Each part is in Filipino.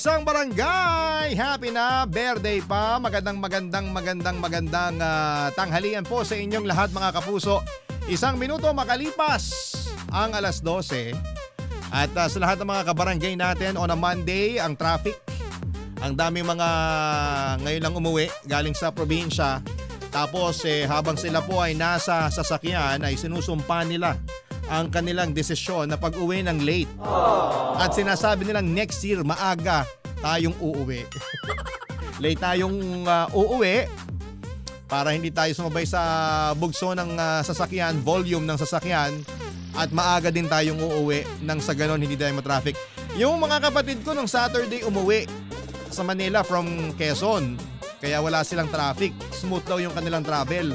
Isang barangay! Happy na birthday pa! Magandang magandang magandang magandang uh, tanghalian po sa inyong lahat mga kapuso. Isang minuto makalipas ang alas 12 at uh, sa lahat ng mga kabarangay natin on a Monday, ang traffic, ang daming mga ngayon lang umuwi galing sa probinsya. Tapos eh, habang sila po ay nasa sasakyan ay sinusumpa nila ang kanilang desisyon na pag-uwi ng late. At sinasabi nilang next year maaga tayong uuwi. late tayong uh, uuwi para hindi tayo sumabay sa bugso ng uh, sasakyan, volume ng sasakyan at maaga din tayong uuwi nang sa ganon hindi tayo matraffic. Yung mga kapatid ko nung Saturday umuwi sa Manila from Quezon kaya wala silang traffic. Smooth daw yung kanilang travel.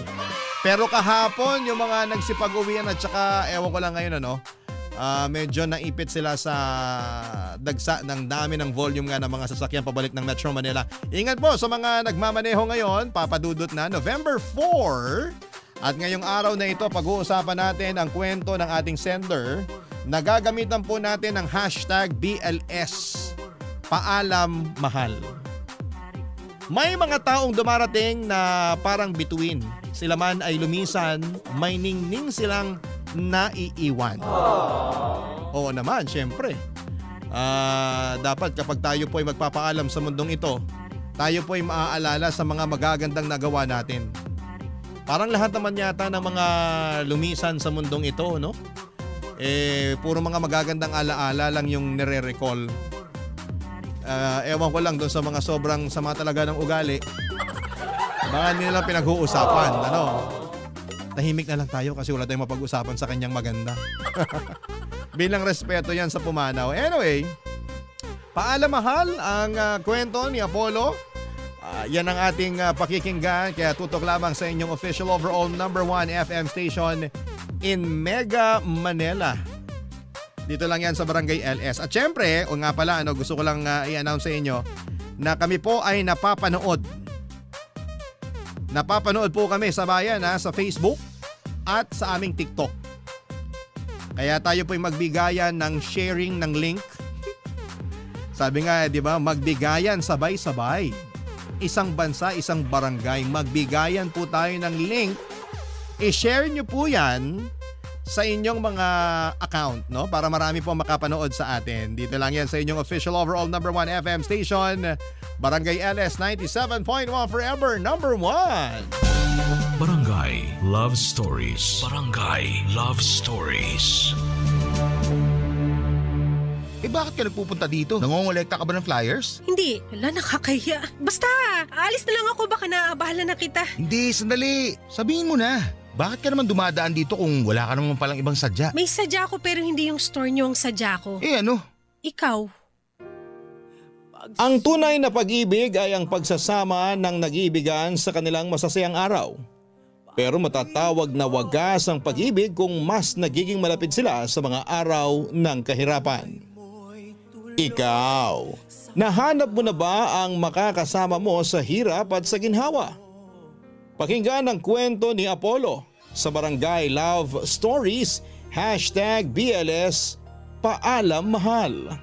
Pero kahapon yung mga nagsipag-uwian at saka ewan ko lang ngayon ano, uh, medyo naipit sila sa dagsa ng dami ng volume nga ng mga sasakyan pabalik ng Metro Manila. Ingat po sa mga nagmamaneho ngayon, papadudot na November 4. At ngayong araw na ito, pag-uusapan natin ang kwento ng ating sender. Nagagamitan po natin ang hashtag BLS. Paalam Mahal. May mga taong dumarating na parang bituin sila man ay lumisan, may ningning silang naiiwan. Oo naman, syempre. Uh, dapat kapag tayo po ay magpapaalam sa mundong ito, tayo po ay maaalala sa mga magagandang nagawa natin. Parang lahat naman yata ng mga lumisan sa mundong ito, no? Eh, puro mga magagandang alaala lang yung nire-recall. Uh, ewan ko lang doon sa mga sobrang sama talaga ng ugali. Baka nila pinag-uusapan. Ano? Tahimik na lang tayo kasi wala tayong mapag-usapan sa kanyang maganda. Bilang respeto yan sa pumanaw. Anyway, paalam mahal ang uh, kwento ni Apollo. Uh, yan ang ating uh, pakikinggan kaya tutok lamang sa inyong official overall number 1 FM station in Mega Manila. Dito lang yan sa Barangay LS. At syempre, o nga pala, ano, gusto ko lang uh, i-announce sa inyo na kami po ay napapanood Napapanood po kami sa bayan ha, sa Facebook at sa aming TikTok. Kaya tayo po'y magbigayan ng sharing ng link. Sabi nga, di ba, magbigayan sabay-sabay. Isang bansa, isang barangay, magbigayan po tayo ng link. I-share nyo po yan sa inyong mga account, no? Para marami po makapanood sa atin. Dito lang yan sa inyong official overall number 1 FM station. Barangay LS 97.1 Forever Number 1 Barangay Love Stories Barangay Love Stories Eh bakit ka nagpupunta dito? Nangongolekta ka ba ng flyers? Hindi. Wala, nakakaya. Basta, alis na lang ako baka naabahala na kita. Hindi, sandali. Sabihin mo na. Bakit ka naman dumadaan dito kung wala ka naman palang ibang sadya? May sadya ko pero hindi yung store niyo ang sadya ko. Eh ano? Ikaw. Ang tunay na pag-ibig ay ang pagsasama ng nag-iibigan sa kanilang masasayang araw. Pero matatawag na wagas ang pag-ibig kung mas nagiging malapit sila sa mga araw ng kahirapan. Ikaw, nahanap mo na ba ang makakasama mo sa hirap at sa ginhawa? Pakinggan ang kwento ni Apollo sa Barangay Love Stories, hashtag BLS Paalam Mahal.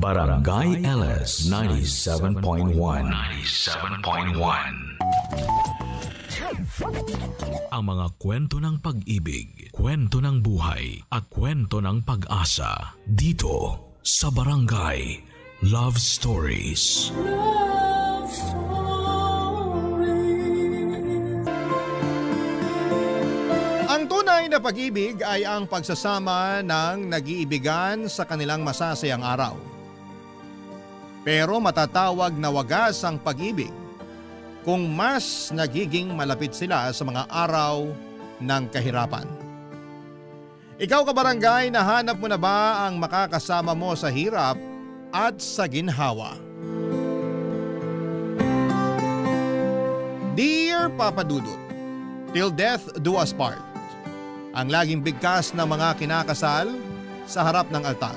Barangay LS 97.1 97.1 Ang mga kwento ng pag-ibig, kwento ng buhay at kwento ng pag-asa dito sa Barangay Love Stories. Love Ang tunay na pag-ibig ay ang pagsasama ng nag-iibigan sa kanilang masasayang araw pero matatawag na wagas ang pag-ibig kung mas nagiging malapit sila sa mga araw ng kahirapan. Ikaw kabarangay, nahanap mo na ba ang makakasama mo sa hirap at sa ginhawa? Dear Papa Dudut, Till death do us part. Ang laging bigkas ng mga kinakasal sa harap ng altar.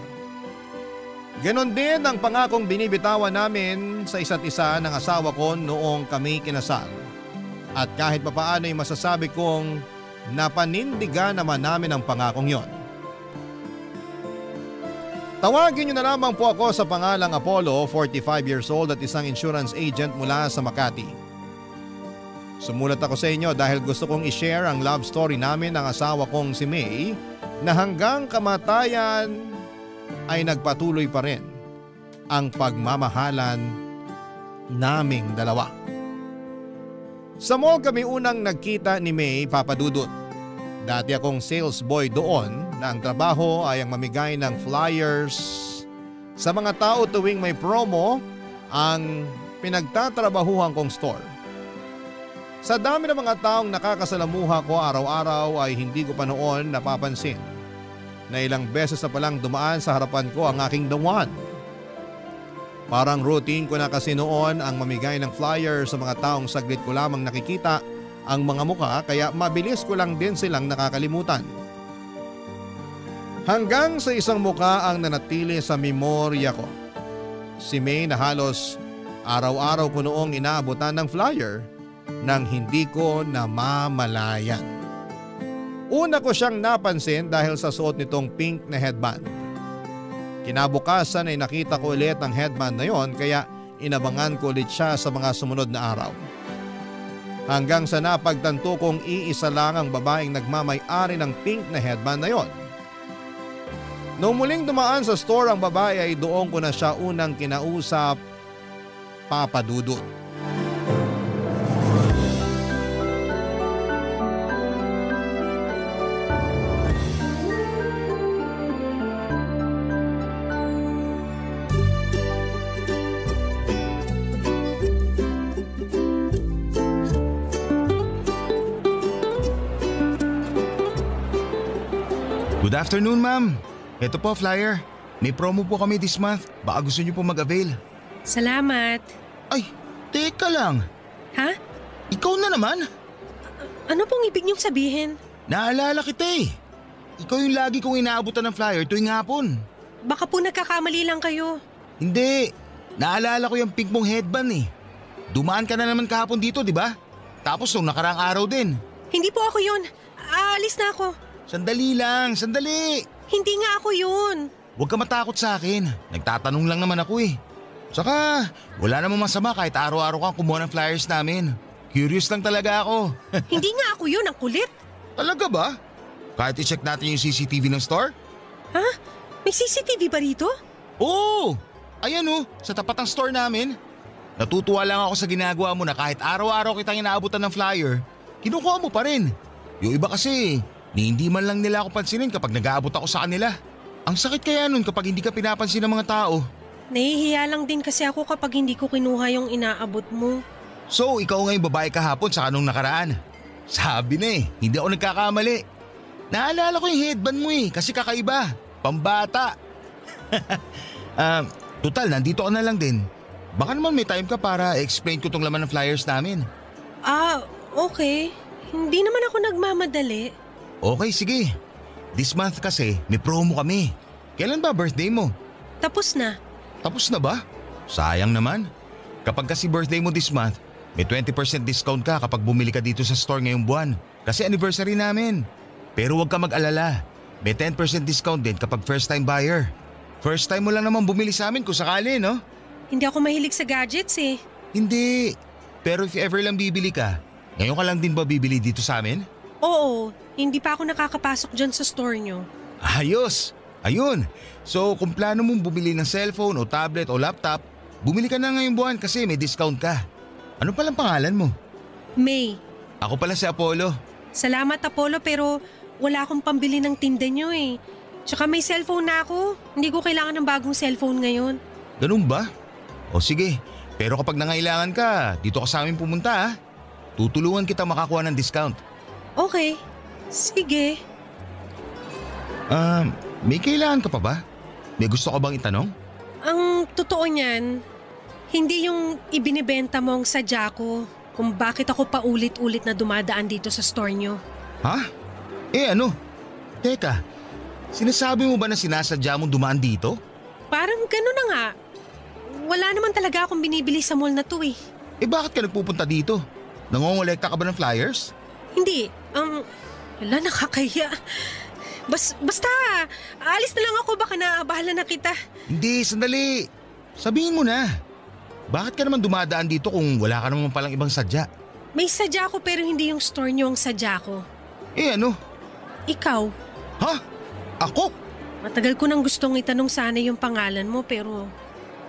Ganon din ang pangakong binibitawan namin sa isa't isa ng asawa ko noong kami kinasal. At kahit papaano ay masasabi kong napanindigan naman namin ang pangakong yon. Tawagin niyo na lamang po ako sa pangalang Apollo, 45 years old at isang insurance agent mula sa Makati. Sumulat ako sa inyo dahil gusto kong i-share ang love story namin ng asawa kong si May na hanggang kamatayan ay nagpatuloy pa rin ang pagmamahalan naming dalawa. Sa mall kami unang nagkita ni May Papadudot. Dati akong sales boy doon na ang trabaho ay ang mamigay ng flyers sa mga tao tuwing may promo ang pinagtatrabahuhan kong store. Sa dami ng mga taong nakakasalamuha ko araw-araw ay hindi ko pa noon napapansin na ilang beses na palang dumaan sa harapan ko ang aking one. Parang routine ko na kasi noon ang mamigay ng flyer sa mga taong saglit ko lamang nakikita ang mga muka kaya mabilis ko lang din silang nakakalimutan. Hanggang sa isang muka ang nanatili sa memorya ko. Si May na halos araw-araw ko noong inaabutan ng flyer nang hindi ko namamalayan. Una ko siyang napansin dahil sa suot nitong pink na headband. Kinabukasan ay nakita ko ulit ang headband na yon kaya inabangan ko ulit siya sa mga sumunod na araw. Hanggang sa napagtanto kong iisa lang ang babaeng nagmamay-ari ng pink na headband na yon. Noong muling dumaan sa store ang babae ay doon ko na siya unang kinausap, Papa Dudut. Afternoon, ma'am. Ito po, flyer. May promo po kami this month. Baka gusto niyo po mag-avail. Salamat. Ay, teka lang. Ha? Ikaw na naman. Ano pong ibig niyong sabihin? Naalala kita eh. Ikaw yung lagi kong inaabutan ng flyer tuwing hapon. Baka po nagkakamali lang kayo. Hindi. Naalala ko yung pink mong headband eh. Dumaan ka na naman kahapon dito, di ba? Tapos nung nakarang araw din. Hindi po ako yun. Aalis na ako. Sandali lang, sandali. Hindi nga ako yun. Huwag ka matakot sa akin. Nagtatanong lang naman ako eh. Saka, wala namang masama kahit araw-araw kang kumuha ng flyers namin. Curious lang talaga ako. Hindi nga ako yun. Ang kulit. talaga ba? Kahit i-check natin yung CCTV ng store? Ha? May CCTV ba rito? Oo! Ayan oh, sa tapat ng store namin. Natutuwa lang ako sa ginagawa mo na kahit araw-araw kitang inaabutan ng flyer, kinukuha mo pa rin. Yung iba kasi, ni hindi man lang nila ako pansinin kapag nag-aabot ako sa kanila. Ang sakit kaya nun kapag hindi ka pinapansin ng mga tao. Nahihiya lang din kasi ako kapag hindi ko kinuha yung inaabot mo. So, ikaw nga yung babae kahapon sa kanong nakaraan. Sabi na eh, hindi ako nagkakamali. Naalala ko yung headband mo eh, kasi kakaiba. Pambata. um, total, nandito ka na lang din. Baka naman may time ka para explain ko tong laman ng flyers namin. Ah, okay. Hindi naman ako nagmamadali. Okay, sige. This month kasi, may promo kami. Kailan ba birthday mo? Tapos na. Tapos na ba? Sayang naman. Kapag kasi birthday mo this month, may 20% discount ka kapag bumili ka dito sa store ngayong buwan. Kasi anniversary namin. Pero huwag ka mag-alala. May 10% discount din kapag first time buyer. First time mo lang naman bumili sa amin kung sakali, no? Hindi ako mahilig sa gadgets eh. Hindi. Pero if ever lang bibili ka, ngayon ka lang din ba bibili dito sa amin? Oo, hindi pa ako nakakapasok dyan sa store nyo. Ayos! Ayun! So kung plano mong bumili ng cellphone o tablet o laptop, bumili ka na ngayong buwan kasi may discount ka. Ano palang pangalan mo? May, Ako pala si Apollo. salamat Apollo pero wala akong pambili ng tinda nyo eh. Tsaka may cellphone na ako. Hindi ko kailangan ng bagong cellphone ngayon. Ganun ba? O sige, pero kapag nangailangan ka, dito ka sa amin pumunta ha. Tutulungan kita makakuha ng discount. Okay, sige. Um, may kailangan ka pa ba? May gusto ka bang itanong? Ang totoo niyan, hindi yung ibinibenta mo ang sadya ko kung bakit ako paulit-ulit na dumadaan dito sa store nyo. Ha? Eh ano? Teka, sinasabi mo ba na sinasadya mong dumaan dito? Parang gano'n na nga. Wala naman talaga akong binibili sa mall na to eh. Eh bakit ka nagpupunta dito? Nangongolekta ka ba ng flyers? Hindi, um, wala nakakaya. Bas, basta, alis na lang ako baka naabahala na kita. Hindi, sandali. Sabihin mo na. Bakit ka naman dumadaan dito kung wala ka naman palang ibang sadya? May sadya ko pero hindi yung store niyo ang sadya ko. Eh ano? Ikaw, Ha? Ako? matagal ko nang gustong itanong sana yung pangalan mo pero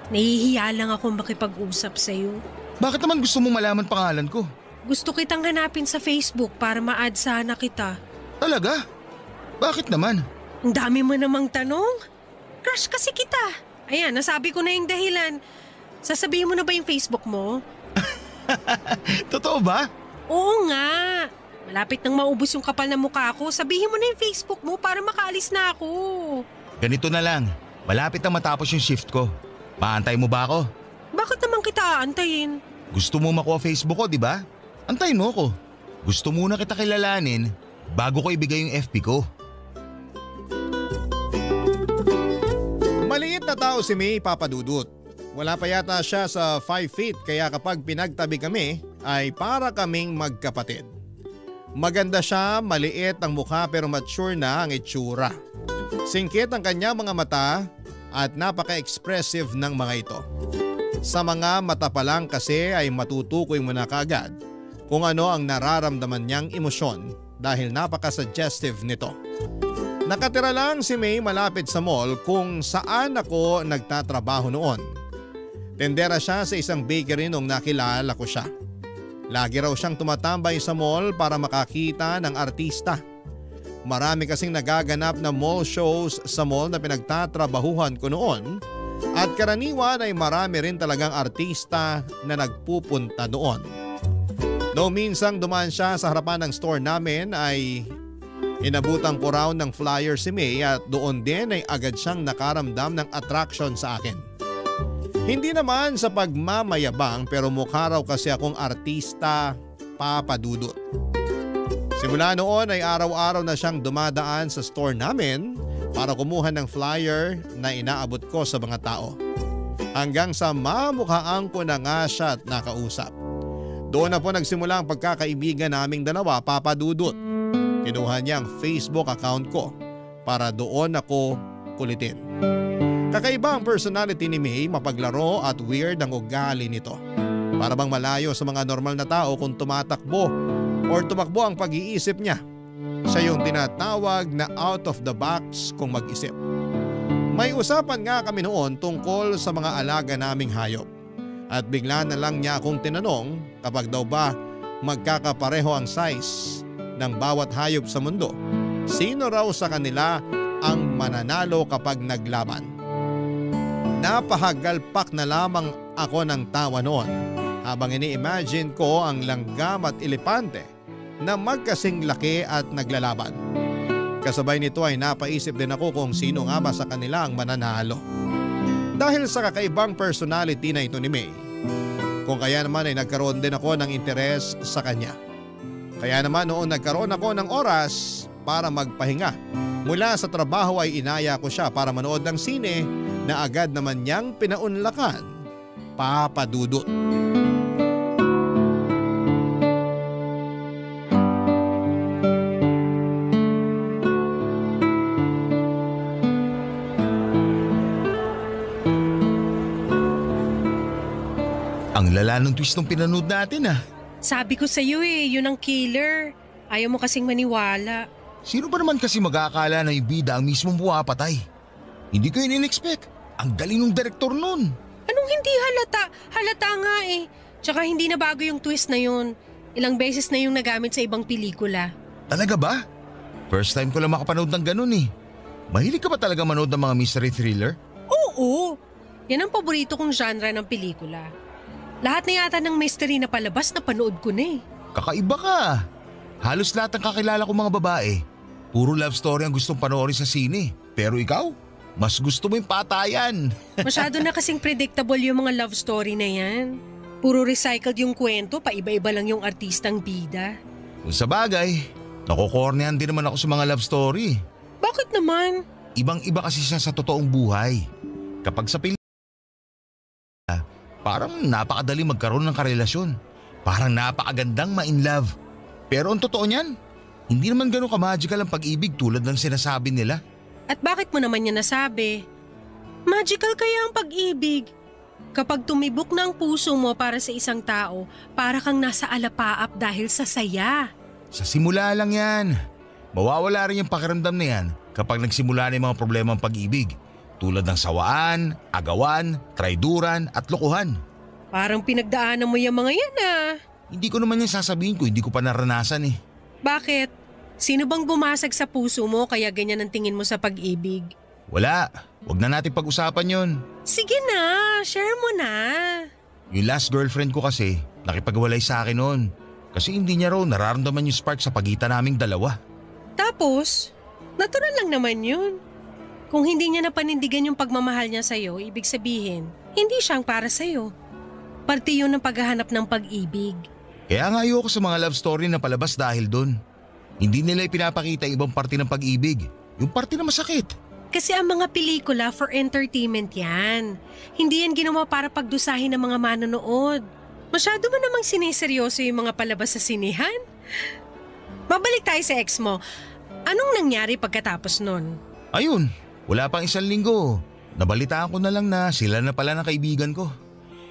nahihiya lang ako makipag-usap sa'yo. Bakit naman gusto mo malaman pangalan ko? Gusto kitang hanapin sa Facebook para ma-add sana kita. Talaga? Bakit naman? Ang dami mo namang tanong. Crush kasi kita. Ayan, nasabi ko na yung dahilan. Sasabihin mo na ba yung Facebook mo? Totoo ba? Oo nga. Malapit nang maubos yung kapal na mukha ko. Sabihin mo na yung Facebook mo para makaalis na ako. Ganito na lang. Malapit na matapos yung shift ko. Paantay mo ba ako? Bakit naman kita aantayin? Gusto mo makuha Facebook ko, di ba? Antayin mo ako. Gusto muna kita kilalanin bago ko ibigay yung FB ko. Maliit na tao si May Papadudut. Wala pa yata siya sa 5 feet kaya kapag pinagtabi kami ay para kaming magkapatid. Maganda siya, maliit ang mukha pero mature na ang itsura. Singkit ang kanya mga mata at napaka-expressive ng mga ito. Sa mga mata pa lang kasi ay matutukoy mo na kaagad kung ano ang nararamdaman niyang emosyon dahil napaka-suggestive nito. Nakatira lang si May malapit sa mall kung saan ako nagtatrabaho noon. Tendera siya sa isang bakery nung nakilala ko siya. Lagi raw siyang tumatambay sa mall para makakita ng artista. Marami kasing nagaganap na mall shows sa mall na pinagtatrabahuhan ko noon at karaniwan ay marami rin talagang artista na nagpupunta doon. Noong minsang dumaan siya sa harapan ng store namin ay inabutan ko raw ng flyer si May at doon din ay agad siyang nakaramdam ng attraction sa akin. Hindi naman sa pagmamayabang pero mukha raw kasi akong artista papadudot. Simula noon ay araw-araw na siyang dumadaan sa store namin para kumuha ng flyer na inaabot ko sa mga tao. Hanggang sa mamukhaan ko na nga siya at nakausap. Doon na po nagsimula ang pagkakaibigan naming dalawa papadudot. Kinuha niya ang Facebook account ko para doon ako kulitin. Kakaiba ang personality ni May, mapaglaro at weird ang ugali nito. Para bang malayo sa mga normal na tao kung tumatakbo or tumakbo ang pag-iisip niya. Siya yung tinatawag na out of the box kung mag-isip. May usapan nga kami noon tungkol sa mga alaga naming hayop. At bigla na lang niya akong tinanong kapag daw ba magkakapareho ang size ng bawat hayop sa mundo. Sino raw sa kanila ang mananalo kapag naglaban? Napahagalpak na lamang ako ng tawa noon habang ini-imagine ko ang langgam at elepante na magkasing laki at naglalaban. Kasabay nito ay napaisip din ako kung sino nga ba sa kanila ang mananalo. Dahil sa kakaibang personality na ito ni May, kung kaya naman ay nagkaroon din ako ng interes sa kanya. Kaya naman noon nagkaroon ako ng oras para magpahinga. Mula sa trabaho ay inaya ko siya para manood ng sine na agad naman niyang pinaunlakan. Papadudot. Ang lala ng twist ng pinanood natin ah. Sabi ko sa'yo eh, yun ang killer. Ayaw mo kasing maniwala. Sino ba naman kasi mag-aakala na yung bida ang mismong buwapatay? Hindi ko yun in-expect. Ang galing ng direktor nun. Anong hindi halata? Halata nga eh. Tsaka hindi na bago yung twist na yun. Ilang beses na yung nagamit sa ibang pelikula. Talaga ba? First time ko lang makapanood ng ganun eh. Mahilig ka ba talaga manood ng mga mystery thriller? Oo! Yan ang paborito kong genre ng pelikula. Lahat na yata ng mystery na palabas na panood ko na eh. Kakaiba ka. Halos lahat ng kakilala ko mga babae. Puro love story ang gustong panoorin sa sine. Pero ikaw, mas gusto mo yung patayan. Masyado na kasing predictable yung mga love story na yan. Puro recycled yung kwento, paiba-iba lang yung artistang bida. Kung sa bagay, nakokornehan din naman ako sa mga love story. Bakit naman? Ibang-iba kasi siya sa totoong buhay. Kapag sa pelikula, parang napakadali magkaroon ng karelasyon. Parang napakagandang ma-in love. Pero ang totoo niyan, Hindi naman ganun ka-magical ang pag-ibig tulad ng sinasabi nila. At bakit mo naman niya nasabi? Magical kaya ang pag-ibig. Kapag tumibok na ang puso mo para sa isang tao, para kang nasa alapaap dahil sa saya. Sa simula lang yan. Mawawala rin yung pakiramdam na yan kapag nagsimula na yung mga problema ng pag-ibig. Tulad ng sawaan, agawan, traiduran at lokohan. Parang pinagdaanan mo yung mga yan ah. Hindi ko naman yan sasabihin ko, hindi ko pa naranasan eh. Bakit? Sino bang bumasag sa puso mo kaya ganyan ang tingin mo sa pag-ibig? Wala, wag na natin pag-usapan yon. Sige na, share mo na. Yung last girlfriend ko kasi, nakipagwalay sa akin noon. Kasi hindi niya raw nararamdaman yung spark sa pagitan naming dalawa. Tapos, natural lang naman yun. Kung hindi niya napanindigan yung pagmamahal niya sa'yo, ibig sabihin, hindi siyang para sa'yo. Parte yun ng paghahanap ng pag-ibig. Kaya nga ayoko sa mga love story na palabas dahil doon. Hindi nila ipinapakita ibang parte ng pag-ibig. Yung parte na masakit. Kasi ang mga pelikula for entertainment yan. Hindi yan ginawa para pagdusahin ng mga manonood. Masyado mo namang siniseryoso yung mga palabas sa sinihan. Mabalik tayo sa ex mo. Anong nangyari pagkatapos nun? Ayun, wala pang isang linggo. Nabalitaan ko na lang na sila na pala ng kaibigan ko.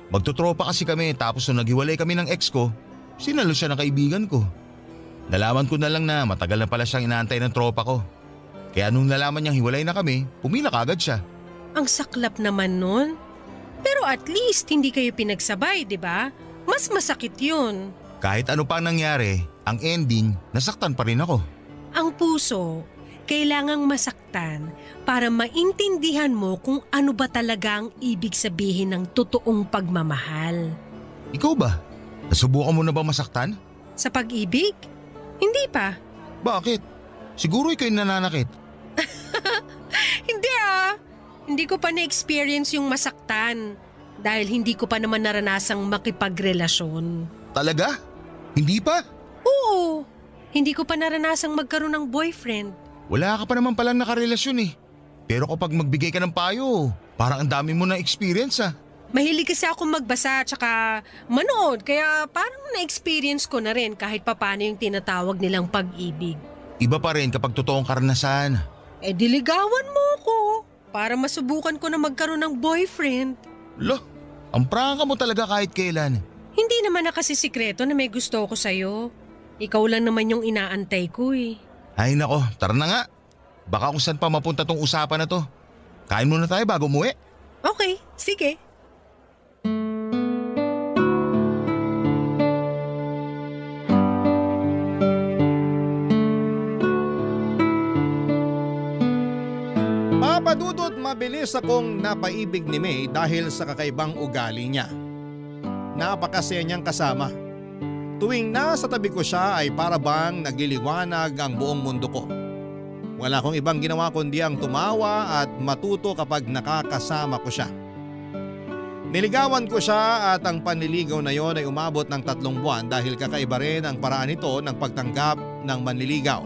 Magtutropa kasi kami tapos nung naghiwalay kami ng ex ko, sinalo siya ng kaibigan ko. Nalaman ko na lang na matagal na pala siyang inaantay ng tropa ko. Kaya nung nalaman niyang hiwalay na kami, pumila kagad siya. Ang saklap naman nun. Pero at least hindi kayo pinagsabay, di ba? Mas masakit yun. Kahit ano pa ang nangyari, ang ending, nasaktan pa rin ako. Ang puso, kailangang masaktan para maintindihan mo kung ano ba talaga ang ibig sabihin ng totoong pagmamahal. Ikaw ba? Nasubukan mo na ba masaktan? Sa pag-ibig? Hindi pa. Bakit? Siguro ikaw yung nananakit. Hindi ah. Hindi ko pa na-experience yung masaktan dahil hindi ko pa naman naranasang makipagrelasyon. Talaga? Hindi pa? Oo. Hindi ko pa naranasang magkaroon ng boyfriend. Wala ka pa naman palang nakarelasyon eh. Pero kapag magbigay ka ng payo, parang ang dami mo na experience ah. Mahilig kasi ako magbasa at saka manood kaya parang na-experience ko na rin kahit papano yung tinatawag nilang pag-ibig. Iba pa rin kapag totoong karanasan. Eh diligawan mo ko para masubukan ko na magkaroon ng boyfriend. Lo, ang prangka mo talaga kahit kailan. Hindi naman na kasi sikreto na may gusto ko sa'yo. Ikaw lang naman yung inaantay ko eh. Ay nako, tara na nga. Baka kung saan pa mapunta tong usapan na to. Kain muna tayo bago umuwi. Okay, sige. Papadudot mabilis akong napaibig ni May dahil sa kakaibang ugali niya. Napakasaya niyang kasama. Tuwing nasa tabi ko siya ay para bang nagliliwanag ang buong mundo ko. Wala akong ibang ginawa kundi ang tumawa at matuto kapag nakakasama ko siya. Niligawan ko siya at ang panliligaw na yon ay umabot ng tatlong buwan dahil kakaiba rin ang paraan nito ng pagtanggap ng manliligaw.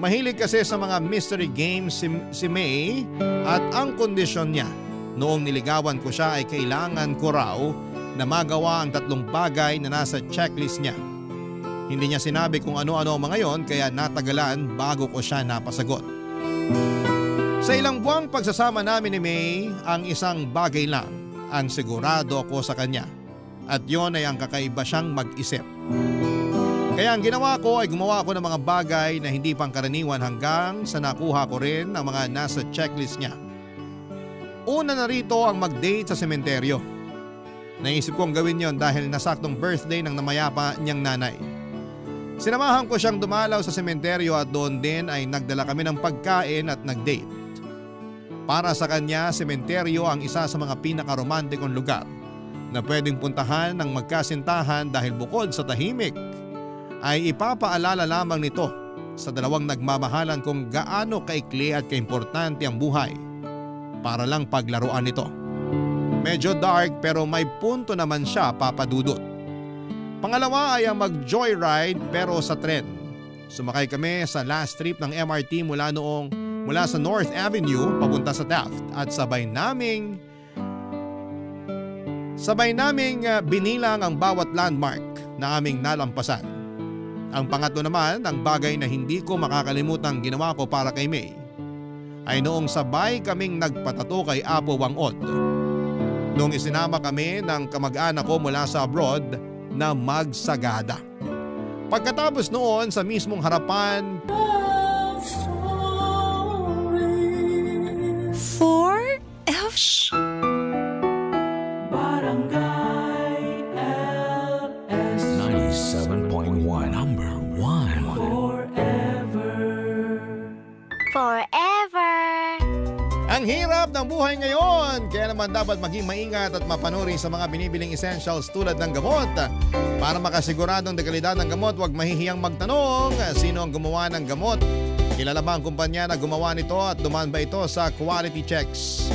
Mahilig kasi sa mga mystery games si, si May at ang kondisyon niya noong niligawan ko siya ay kailangan ko raw na magawa ang tatlong bagay na nasa checklist niya. Hindi niya sinabi kung ano-ano ang mga yon kaya natagalan bago ko siya napasagot. Sa ilang buwang pagsasama namin ni May, ang isang bagay lang ang sigurado ako sa kanya at yon ay ang kakaiba siyang mag-isip. Kaya ang ginawa ko ay gumawa ako ng mga bagay na hindi pangkaraniwan hanggang sa nakuha ko rin ang mga nasa checklist niya. Una na rito ang mag-date sa sementeryo. Naisip kong gawin yon dahil nasaktong birthday ng namayapa niyang nanay. Sinamahan ko siyang dumalaw sa sementeryo at doon din ay nagdala kami ng pagkain at nag-date. Para sa kanya, sementeryo ang isa sa mga pinakaromantikong lugar na pwedeng puntahan ng magkasintahan dahil bukod sa tahimik ay ipapaalala lamang nito sa dalawang nagmamahalan kung gaano kaikli at kaimportante ang buhay para lang paglaruan nito. Medyo dark pero may punto naman siya papadudot. Pangalawa ay ang mag-joyride pero sa tren. Sumakay kami sa last trip ng MRT mula noong mula sa North Avenue papunta sa Taft at sabay naming sabay naming uh, binilang ang bawat landmark na aming nalampasan. Ang pangatlo naman, ang bagay na hindi ko makakalimutang ginawa ko para kay May ay noong sabay kaming nagpatato kay Apo Wangod. Noong isinama kami ng kamag-anak ko mula sa abroad na magsagada. Pagkatapos noon sa mismong harapan Four F. hirap ng buhay ngayon, kaya naman dapat maging maingat at mapanuri sa mga binibiling essentials tulad ng gamot. Para makasiguradong dekalidad ng gamot, huwag mahihiyang magtanong sino ang gumawa ng gamot. Kilala ba ang kumpanya na gumawa nito at dumaan ba ito sa quality checks?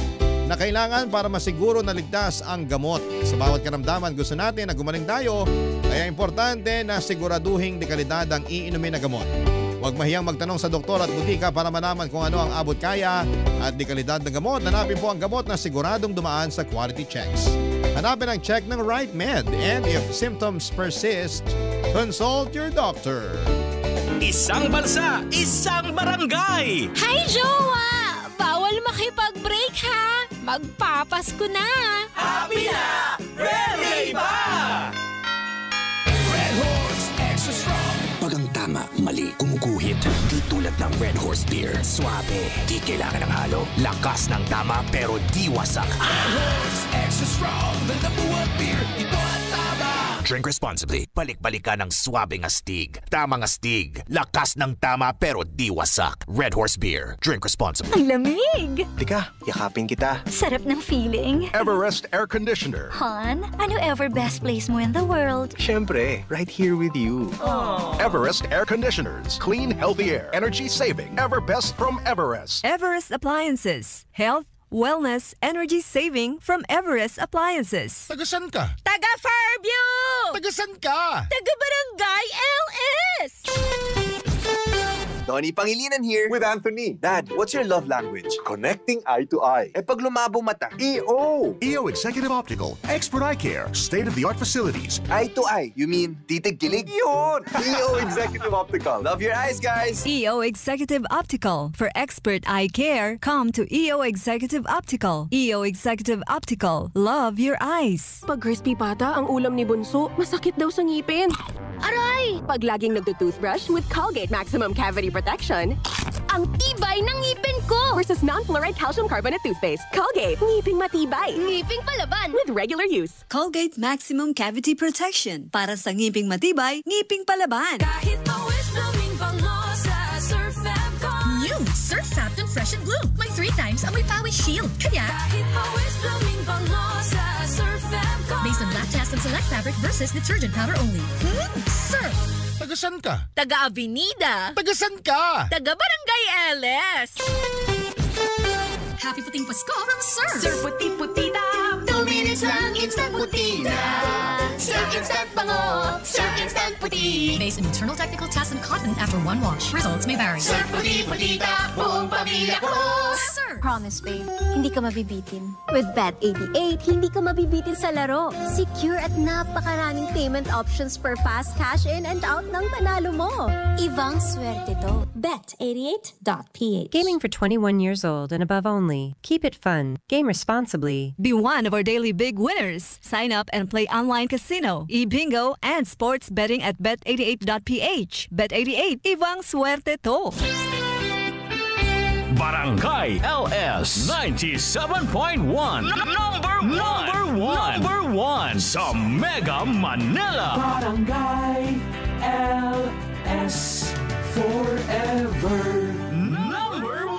Na kailangan para masiguro na ligtas ang gamot. Sa bawat karamdaman gusto natin na gumaling tayo, kaya importante na siguraduhing dekalidad ang iinumin na gamot. Huwag mahiyang magtanong sa doktor at butika para malaman kung ano ang abot kaya at dekalidad ng gamot. Hanapin po ang gamot na siguradong dumaan sa quality checks. Hanapin ang check ng right med and if symptoms persist, consult your doctor. Isang bansa, isang barangay. Hi, Jowa! Bawal makipag-break, ha? Magpapasko na! Happy na! Ready ba? Mali, kumukuhit. Di tulad ng Red Horse Beer. Suabe, di kailangan ng halo. Lakas ng tama pero di wasak. Red Horse Extra Strong. The number one beer. Ito. Drink responsibly. Balik-balik ka ng suabing astig. Tamang astig. Lakas ng tama pero di wasak. Red Horse Beer. Drink responsibly. Ang lamig! Tika, yakapin kita. Sarap ng feeling. Everest Air Conditioner. Han, ano ever best place mo in the world? Siyempre, right here with you. Everest Air Conditioners. Clean, healthy air. Energy saving. Ever best from Everest. Everest Appliances. Health, wellness, energy saving from Everest Appliances. Tagasan ka? Taga Fairview! Tagasan ka? Taga Barangay LS! Donnie Pangilinan here. With Anthony. Dad, what's your love language? Connecting eye to eye. Eh pag lumabo mata. EO. EO Executive Optical. Expert eye care. State-of-the-art facilities. Eye to eye. You mean titig kilig? Yun! EO Executive Optical. Love your eyes, guys. EO Executive Optical. For expert eye care, come to EO Executive Optical. EO Executive Optical. Love your eyes. Pag crispy pata ang ulam ni Bunso, masakit daw sa ngipin. Aray! Pag laging nagdo-toothbrush with Colgate Maximum Cavity Protection, ang tibay ng ngipin ko! Versus non-fluoride calcium carbonate toothpaste. Colgate, ngiping matibay. Ngiping palaban. With regular use. Colgate Maximum Cavity Protection. Para sa ngiping matibay, ngiping palaban. Kahit mawis blooming bango sa Surf New Surf Fapton Fresh and Bloom. May three times amoy pawis shield. Kaya, Kahit mawis blooming bango sa Surf based on lactase and select fabric versus detergent powder only. Hmm, surf! Tagasan ka? Taga Avenida. Tagasan ka? Taga Barangay LS. Happy Puting Pasko from Surf! Surf puti-putita. Two minutes lang, instant puti na. Surf instant bango. Surf instant puti. Based on internal technical tests and cotton after one wash. Results may vary. Surf puti-putita. Buong pamilya ko. Surf! Promise, babe, hindi ka mabibitin. With Bet88, hindi ka mabibitin sa laro. Secure at napakaraming payment options for fast cash in and out ng panalo mo. Ibang swerte to. Bet88.ph Gaming for 21 years old and above only. Keep it fun. Game responsibly. Be one of our daily big winners. Sign up and play online casino, e-bingo, and sports betting at bet88.ph. Bet88, ibang swerte to. Barangay LS 97.1 Number 1 Number 1 Number 1 Sa Mega Manila. Barangay LS Forever. Number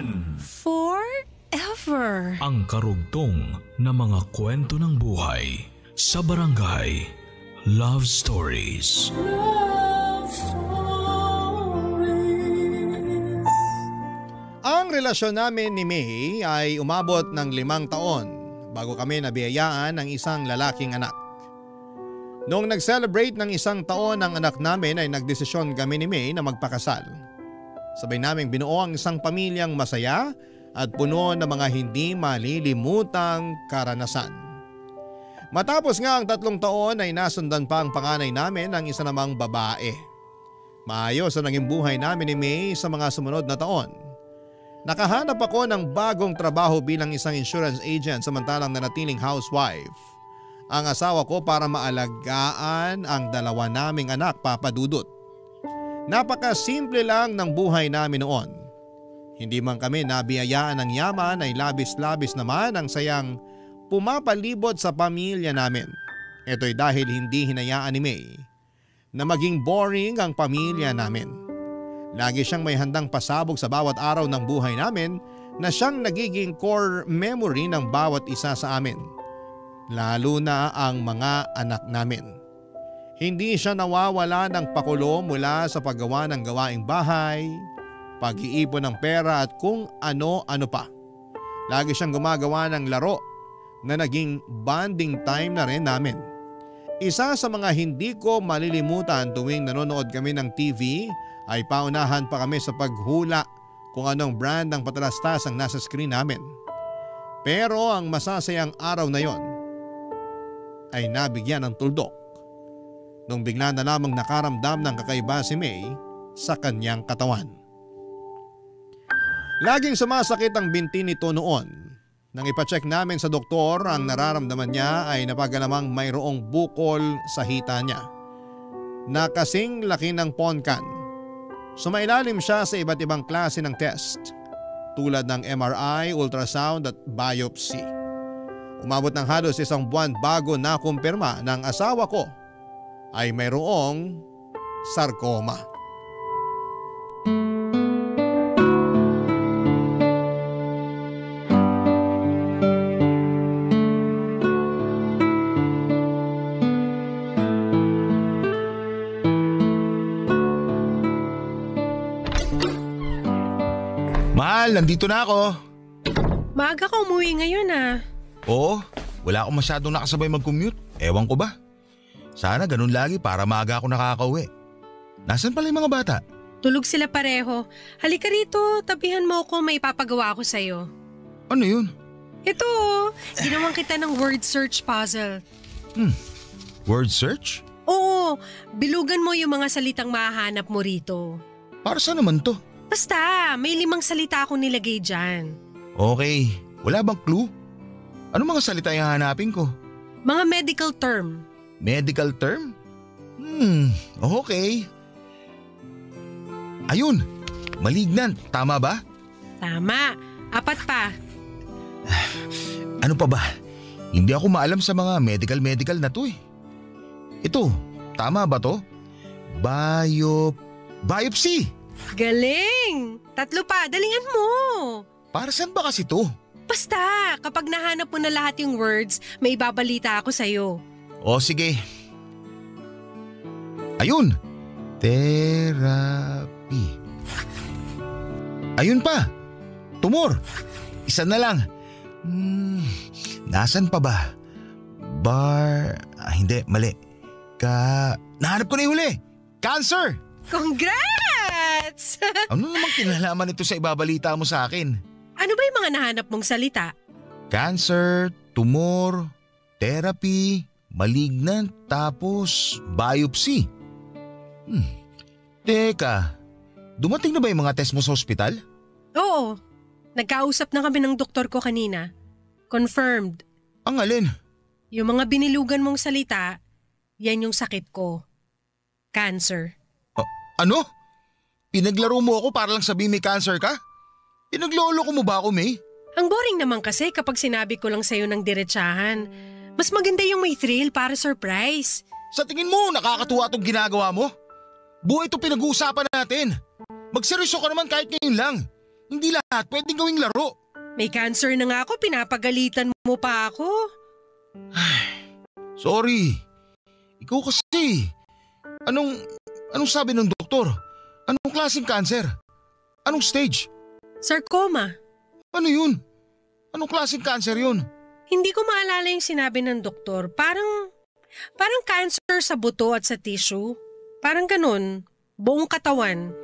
1 Forever. Ang karugtong na mga kwento ng buhay sa Barangay Love Stories. Ang relasyon namin ni May ay umabot ng limang taon bago kami nabiyayaan ng isang lalaking anak. Noong nag-celebrate ng isang taon ang anak namin ay nagdesisyon kami ni May na magpakasal. Sabay naming binuo ang isang pamilyang masaya at puno ng mga hindi malilimutang karanasan. Matapos nga ang tatlong taon ay nasundan pa ang panganay namin ng isa namang babae. Maayos ang naging buhay namin ni May sa mga sumunod na taon. Nakahanap ako ng bagong trabaho bilang isang insurance agent samantalang nanatiling housewife. Ang asawa ko para maalagaan ang dalawa naming anak papadudot. Napaka-simple lang ng buhay namin noon. Hindi man kami nabiyayaan ng yaman ay labis-labis naman ang sayang pumapalibot sa pamilya namin. Ito'y dahil hindi hinayaan ni May na maging boring ang pamilya namin. Lagi siyang may handang pasabog sa bawat araw ng buhay namin na siyang nagiging core memory ng bawat isa sa amin. Lalo na ang mga anak namin. Hindi siya nawawala ng pakulo mula sa paggawa ng gawaing bahay, pag-iipon ng pera at kung ano-ano pa. Lagi siyang gumagawa ng laro na naging bonding time na rin namin. Isa sa mga hindi ko malilimutan tuwing nanonood kami ng TV ay paunahan pa kami sa paghula kung anong brand ng patalastas ang nasa screen namin. Pero ang masasayang araw na yon ay nabigyan ng tuldok nung bigla na lamang nakaramdam ng kakaiba si May sa kanyang katawan. Laging sumasakit ang binti nito noon nang ipacheck namin sa doktor ang nararamdaman niya ay napagalamang mayroong bukol sa hita niya. Na kasing laki ng ponkan. Sumailalim siya sa iba't ibang klase ng test tulad ng MRI, ultrasound at biopsy. Umabot ng halos isang buwan bago nakumpirma ng asawa ko ay mayroong sarcoma. Mahal, nandito na ako. Maaga ka umuwi ngayon ah. Oo, wala akong masyadong nakasabay mag-commute. Ewan ko ba? Sana ganun lagi para maaga ako nakakauwi. Nasaan pala yung mga bata? Tulog sila pareho. Halika rito, tabihan mo ako, may ipapagawa ako sa'yo. Ano yun? Ito, oh, ginawan kita ng word search puzzle. Hmm, word search? Oo, bilugan mo yung mga salitang mahahanap mo rito. Para saan naman to? Basta, may limang salita akong nilagay dyan. Okay, wala bang clue? Ano mga salita yung hanapin ko? Mga medical term. Medical term? Hmm, okay. Ayun, malignant, tama ba? Tama, apat pa. Ano pa ba? Hindi ako maalam sa mga medical-medical na to eh. Ito, tama ba to? Biop... Biopsy! Galing! Tatlo pa, dalingan mo! Para saan ba kasi to? Basta, kapag nahanap mo na lahat yung words, may babalita ako sa'yo. O sige. Ayun! Therapy. Ayun pa! Tumor! Isa na lang. Hmm, nasan pa ba? Bar... Ah, hindi, mali. Ka... Nahanap ko na yung huli! Cancer! Congrats! ano namang kinalaman ito sa ibabalita mo sa akin? Ano ba yung mga nahanap mong salita? Cancer, tumor, therapy, malignant, tapos biopsy. Hmm. Teka, dumating na ba yung mga test mo sa ospital? Oo. Nagkausap na kami ng doktor ko kanina. Confirmed. Ang alin? Yung mga binilugan mong salita, yan yung sakit ko. Cancer. Uh, ano? Pinaglaro mo ako para lang sabihin may cancer ka? Pinaglolo ko mo ba ako, May? Ang boring naman kasi kapag sinabi ko lang sa'yo ng diretsahan. Mas maganda yung may thrill para surprise. Sa tingin mo, nakakatuwa itong ginagawa mo? Buhay ito pinag-uusapan natin. Magseryoso ka naman kahit ngayon lang. Hindi lahat pwedeng gawing laro. May cancer na nga ako, pinapagalitan mo pa ako. Sorry. Ikaw kasi. Anong, anong sabi ng doktor? Anong klaseng cancer? Anong stage? Sarcoma. Ano yun? Anong klaseng cancer yun? Hindi ko maalala yung sinabi ng doktor. Parang, parang cancer sa buto at sa tissue. Parang ganun. Buong katawan.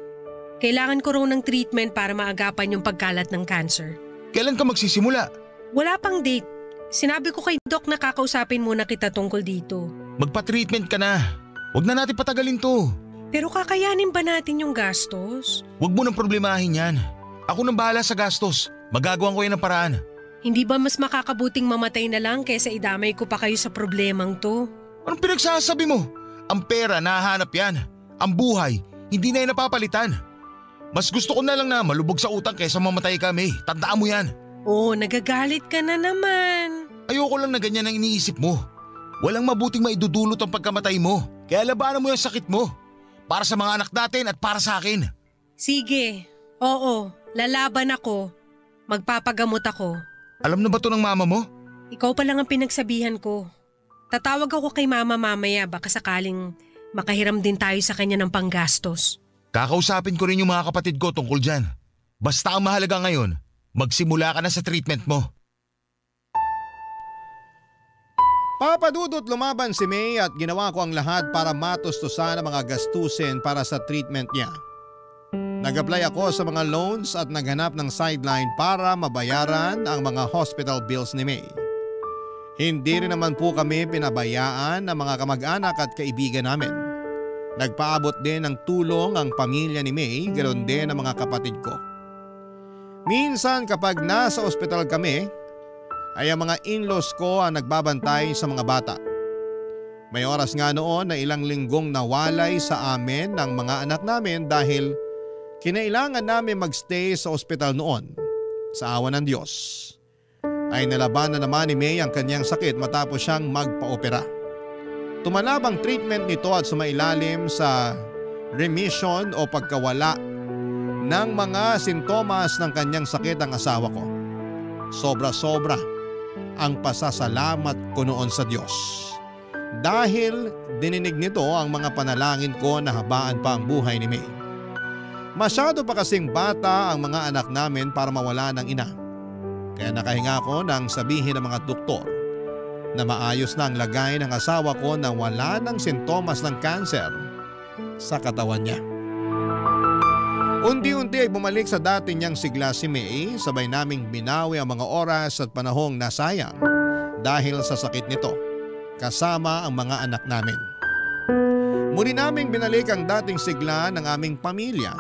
Kailangan ko raw ng treatment para maagapan yung pagkalat ng cancer. Kailan ka magsisimula? Wala pang date. Sinabi ko kay Doc na kakausapin muna kita tungkol dito. Magpa-treatment ka na. Huwag na natin patagalin to. Pero kakayanin ba natin yung gastos? Huwag mo nang problemahin yan. Ako nang bahala sa gastos. Magagawan ko yan ng paraan. Hindi ba mas makakabuting mamatay na lang kaysa idamay ko pa kayo sa problemang to? Anong pinagsasabi mo? Ang pera, nahanap yan. Ang buhay, hindi na yan napapalitan. Mas gusto ko na lang na malubog sa utang kaysa mamatay kami. Tandaan mo yan. Oo, nagagalit ka na naman. Ayoko lang na ganyan ang iniisip mo. Walang mabuting maidudulot ang pagkamatay mo. Kaya labanan mo yung sakit mo. Para sa mga anak natin at para sa akin. Sige, oo, lalaban ako. Magpapagamot ako. Alam na ba to ng mama mo? Ikaw pa lang ang pinagsabihan ko. Tatawag ako kay mama mamaya baka sakaling makahiram din tayo sa kanya ng panggastos. Kakausapin ko rin yung mga kapatid ko tungkol dyan. Basta ang mahalaga ngayon, magsimula ka na sa treatment mo. Papadudot lumaban si May at ginawa ko ang lahat para matustusan ang mga gastusin para sa treatment niya. Nag-apply ako sa mga loans at naghanap ng sideline para mabayaran ang mga hospital bills ni May. Hindi rin naman po kami pinabayaan ng mga kamag-anak at kaibigan namin. Nagpaabot din ng tulong ang pamilya ni May, ganoon din ang mga kapatid ko. Minsan kapag nasa ospital kami, ay ang mga in-laws ko ang nagbabantay sa mga bata. May oras nga noon na ilang linggong nawalay sa amin ng mga anak namin dahil kinailangan namin magstay sa ospital noon sa awa ng Diyos. Ay nalaban na naman ni May ang kanyang sakit matapos siyang magpa-opera. Tumalab ang treatment nito at sumailalim sa remission o pagkawala ng mga sintomas ng kanyang sakit ang asawa ko. Sobra-sobra ang pasasalamat ko noon sa Diyos. Dahil dininig nito ang mga panalangin ko na habaan pa ang buhay ni May. Masyado pa kasing bata ang mga anak namin para mawala ng ina. Kaya nakahinga ko nang sabihin ng mga doktor na maayos na ang lagay ng asawa ko na wala ng sintomas ng cancer sa katawan niya. Unti-unti ay bumalik sa dati niyang sigla si May, sabay naming binawi ang mga oras at panahong nasayang dahil sa sakit nito, kasama ang mga anak namin. Muli naming binalik ang dating sigla ng aming pamilya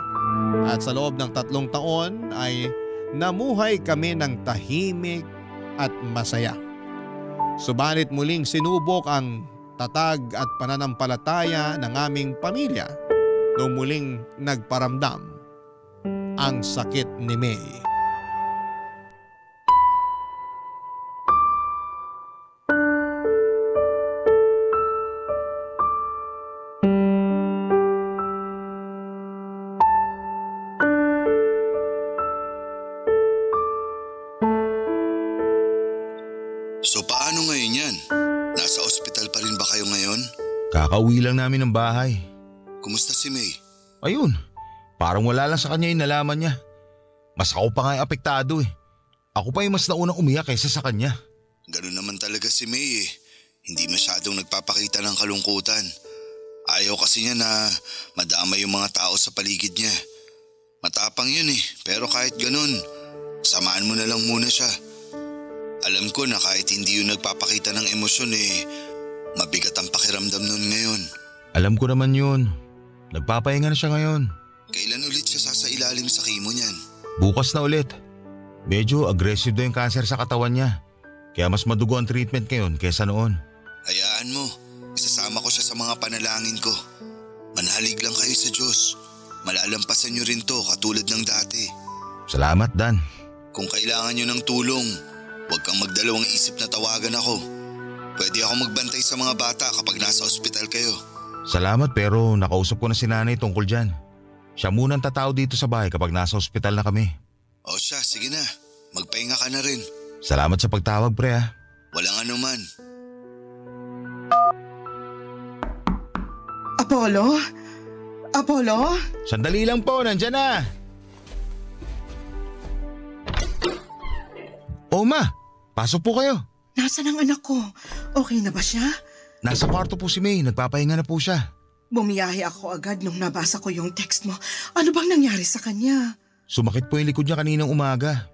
at sa loob ng tatlong taon ay namuhay kami ng tahimik at masaya. Subalit muling sinubok ang tatag at pananampalataya ng aming pamilya nung muling nagparamdam ang sakit ni May. So paano ngayon yan? Nasa ospital pa rin ba kayo ngayon? Kakauwi lang namin ng bahay. Kumusta si May? Ayun, parang wala lang sa kanya yung nalaman niya. Mas ako pa nga yung apektado eh. Ako pa yung mas naunang umiyak kaysa sa kanya. Ganun naman talaga si May eh. Hindi masyadong nagpapakita ng kalungkutan. Ayaw kasi niya na madama yung mga tao sa paligid niya. Matapang yun eh, pero kahit ganun, samaan mo na lang muna siya. Alam ko na kahit hindi yun nagpapakita ng emosyon eh, mabigat ang pakiramdam nun ngayon. Alam ko naman yun. Nagpapahinga na siya ngayon. Kailan ulit siya sasailalim sa kimo niyan? Bukas na ulit. Medyo aggressive daw yung cancer sa katawan niya. Kaya mas madugo ang treatment ngayon kaysa noon. Hayaan mo, isasama ko siya sa mga panalangin ko. Manalig lang kayo sa Diyos. Malalampasan niyo rin to katulad ng dati. Salamat Dan. Kung kailangan niyo ng tulong, huwag kang magdalawang isip na tawagan ako. Pwede ako magbantay sa mga bata kapag nasa ospital kayo. Salamat pero nakausap ko na si nanay tungkol dyan. Siya munang tatao dito sa bahay kapag nasa ospital na kami. O siya, sige na. Magpahinga ka na rin. Salamat sa pagtawag pre ha. Walang anuman. Apollo? Apollo? Sandali lang po, nandyan na. O ma, pasok po kayo. Nasaan ang anak ko? Okay na ba siya? Nasa kwarto po si May, nagpapahinga na po siya. Bumiyahe ako agad nung nabasa ko yung text mo. Ano bang nangyari sa kanya? Sumakit po yung likod niya kaninang umaga.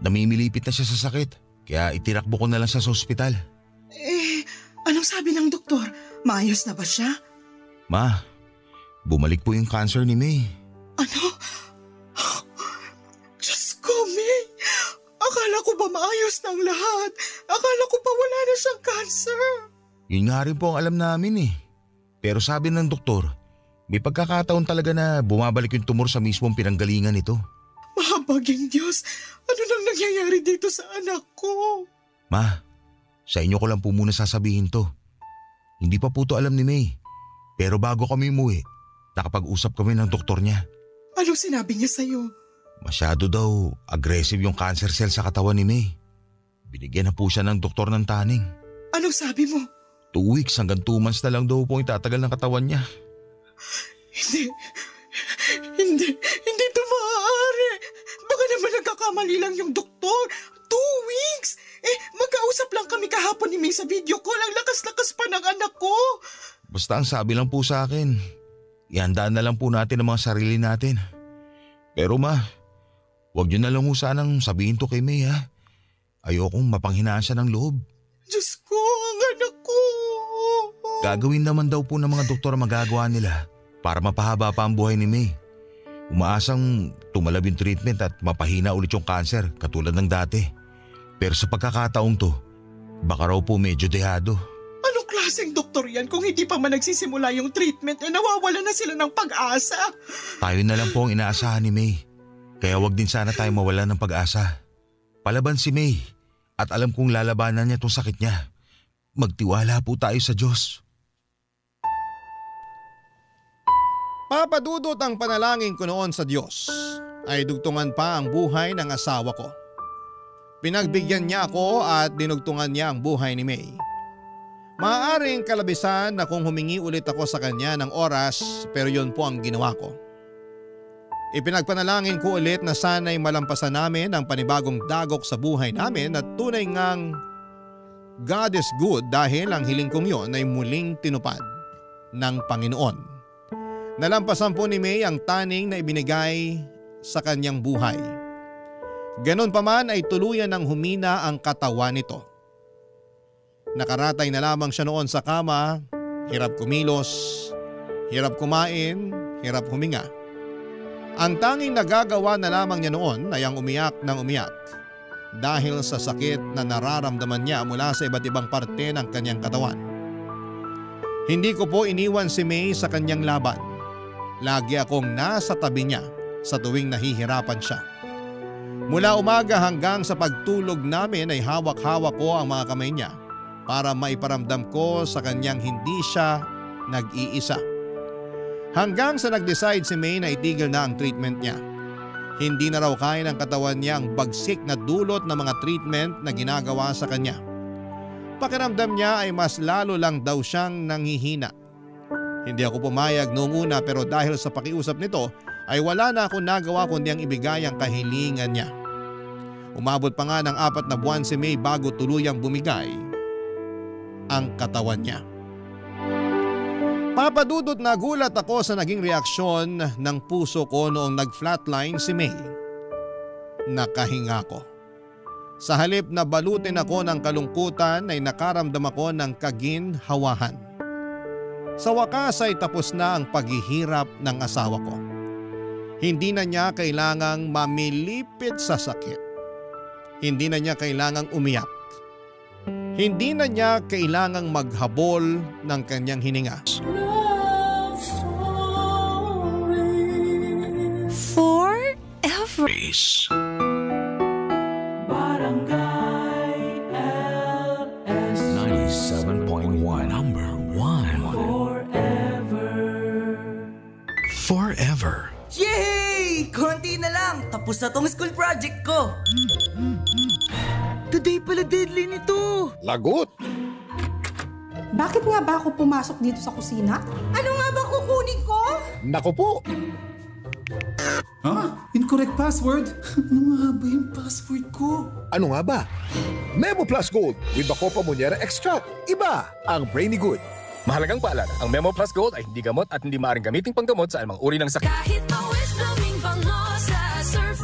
Namimilipit na siya sa sakit. Kaya itirakbo ko na lang siya sa ospital. Eh, anong sabi ng doktor? Maayos na ba siya? Ma, Bumalik po yung cancer ni May. Ano? Diyos ko, May. Akala ko ba maayos ng lahat? Akala ko pa wala na siyang cancer. Yun nga rin po ang alam namin eh. Pero sabi ng doktor, may pagkakataon talaga na bumabalik yung tumor sa mismong pinanggalingan nito. Mahabaging Diyos, ano nang nangyayari dito sa anak ko? Ma, sa inyo ko lang po muna sasabihin to. Hindi pa po to alam ni May. Pero bago kami umuwi, nakapag-usap kami ng doktor niya. Anong sinabi niya sa'yo? Masyado daw aggressive yung cancer cell sa katawan ni May. Binigyan na po siya ng doktor ng taning. Anong sabi mo? Two weeks hanggang two months na lang daw po yung tatagal ng katawan niya. Hindi. Hindi. Hindi ito maaari. Baka naman nagkakamali lang yung doktor. Two weeks! Eh, magkausap lang kami kahapon ni May sa video call. Ang lakas-lakas pa ng anak ko. Basta ang sabi lang po sa akin, ihandaan na lang po natin ang mga sarili natin. Pero ma, huwag niyo na lang ho sanang sabihin to kay May ha. Ayokong mapanghinaan siya ng loob. Diyos ko. Gagawin naman daw po ng mga doktor magagawa nila para mapahaba pa ang buhay ni May. Umaasang tumalab yung treatment at mapahina ulit yung cancer katulad ng dati. Pero sa pagkakataong to, baka raw po medyo dehado. Anong klaseng doktor yan kung hindi pa man nagsisimula yung treatment eh nawawala na sila ng pag-asa? Tayo na lang po ang inaasahan ni May. Kaya wag din sana tayo mawala ng pag-asa. Palaban si May at alam kong lalabanan niya tong sakit niya. Magtiwala po tayo sa Diyos. Papadudot ang panalangin ko noon sa Diyos ay dugtungan pa ang buhay ng asawa ko. Pinagbigyan niya ako at dinugtungan niya ang buhay ni May. Maaaring kalabisan na kung humingi ulit ako sa kanya ng oras pero yun po ang ginawa ko. Ipinagpanalangin ko ulit na sana'y malampasan namin ang panibagong dagok sa buhay namin at tunay ngang God is good dahil ang hiling kong yon ay muling tinupad ng Panginoon. Nalampasan po ni May ang taning na ibinigay sa kanyang buhay. Ganon pa man ay tuluyan ng humina ang katawan nito. Nakaratay na lamang siya noon sa kama, hirap kumilos, hirap kumain, hirap huminga. Ang tanging nagagawa na lamang niya noon ay ang umiyak ng umiyak dahil sa sakit na nararamdaman niya mula sa iba't ibang parte ng kanyang katawan. Hindi ko po iniwan si May sa kanyang laban. Lagi akong nasa tabi niya sa tuwing nahihirapan siya. Mula umaga hanggang sa pagtulog namin ay hawak-hawak ko ang mga kamay niya para maiparamdam ko sa kanyang hindi siya nag-iisa. Hanggang sa nag-decide si May na itigil na ang treatment niya. Hindi na raw kaya ng katawan niya ang bagsik na dulot ng mga treatment na ginagawa sa kanya. Pakiramdam niya ay mas lalo lang daw siyang nanghihina. Hindi ako pumayag noong una pero dahil sa pakiusap nito ay wala na akong nagawa kundi ang ibigay ang kahilingan niya. Umabot pa nga ng apat na buwan si May bago tuluyang bumigay ang katawan niya. Papadudot na gulat ako sa naging reaksyon ng puso ko noong nag-flatline si May. Nakahinga ko. Sa halip na balutin ako ng kalungkutan ay nakaramdam ako ng kaginhawahan. Sa wakas ay tapos na ang paghihirap ng asawa ko. Hindi na niya kailangang mamilipit sa sakit. Hindi na niya kailangang umiyak. Hindi na niya kailangang maghabol ng kanyang hininga. Forever. Barangay Forever Yay! Konti na lang! Tapos na tong school project ko! Today pala deadline nito! Lagot! Bakit nga ba ako pumasok dito sa kusina? Ano nga ba kukunin ko? Nako po! Ha? Incorrect password? ano nga ba yung password ko? Ano nga ba? Memo Plus Gold with Bacopa Monnieri Extract. Iba ang Brainy Good. Mahalagang paalala, ang Memo Plus Gold ay hindi gamot at hindi maaaring gamitin panggamot sa anumang uri ng sakit. Kahit always blooming bango sa Surf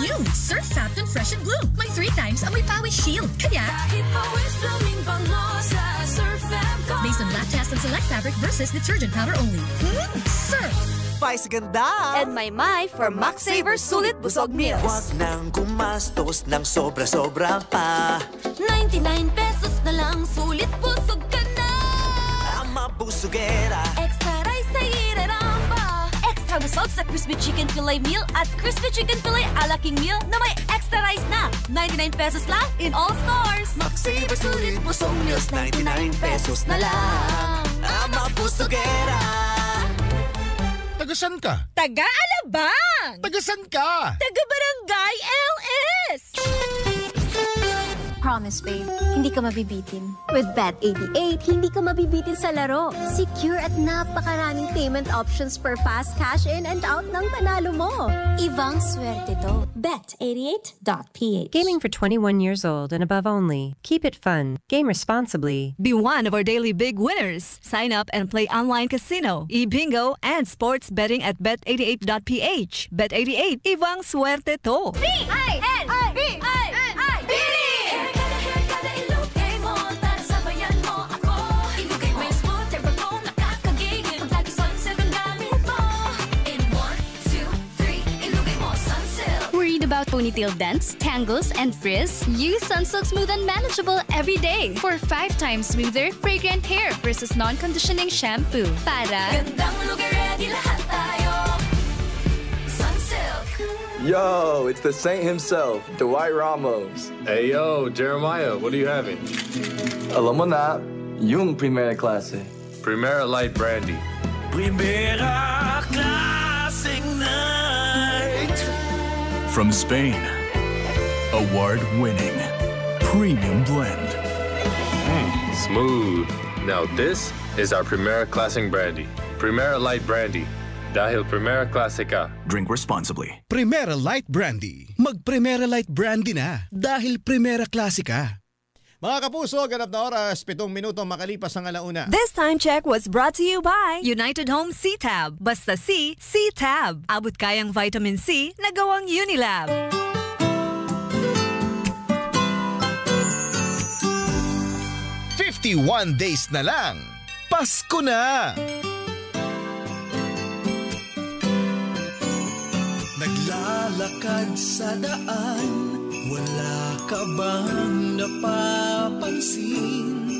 New Surf Satin Fresh and Bloom. May three times amoy pawis shield. Kaya, Kahit pawis blooming bango sa Surf Fab based on lactase and select fabric versus detergent powder only. Hmm, surf! Spice ganda! And may my for Max Saver Sulit Busog Meals. Huwag nang gumastos ng sobra-sobra pa. 99 pesos na lang, sulit busog mabusugera. Extra rice sa iraramba Extra busog sa Crispy Chicken Filet Meal at Crispy Chicken Filet Ala King Meal na may extra rice na. 99 pesos lang in all stores. Max Saver Sulit Busog Meals, 99 pesos na lang. Ang mabusugera. Tagasan ka? Taga-Alabang! Tagasan ka? Taga-Barangay LS! Promise, babe, hindi ka mabibitin. With Bet88, hindi ka mabibitin sa laro. Secure at napakaraming payment options for fast cash in and out ng panalo mo. Ibang swerte to. Bet88.ph Gaming for 21 years old and above only. Keep it fun. Game responsibly. Be one of our daily big winners. Sign up and play online casino, e-bingo, and sports betting at bet88.ph. Bet88, ibang swerte to. B-I-N-B-I-N-I sunsilk Worried about ponytail dents, tangles, and frizz? Use Sunsilk Smooth and Manageable every day for five times smoother, fragrant hair versus non-conditioning shampoo. Para Gandang lugar, ready lahat tayo Yo, it's the saint himself, Dwight Ramos. Hey yo, Jeremiah, what are you having? Alam mo na, yung primera klase. Primera Light Brandy. Primera klaseng night. From Spain, award-winning premium blend. Mm, smooth. Now this is our Primera Classic Brandy. Primera Light Brandy. Dahil Primera Classica. Drink responsibly. Primera Light Brandy. Mag Primera Light Brandy na dahil Primera Klasika. Mga kapuso, ganap na oras, pitong minuto makalipas ang alauna. This time check was brought to you by United Home C-Tab. Basta C, C-Tab. Abot kayang vitamin C na gawang Unilab. Fifty-one days na lang. Pasko na! Naglalakad sa daan, ka bang napapansin?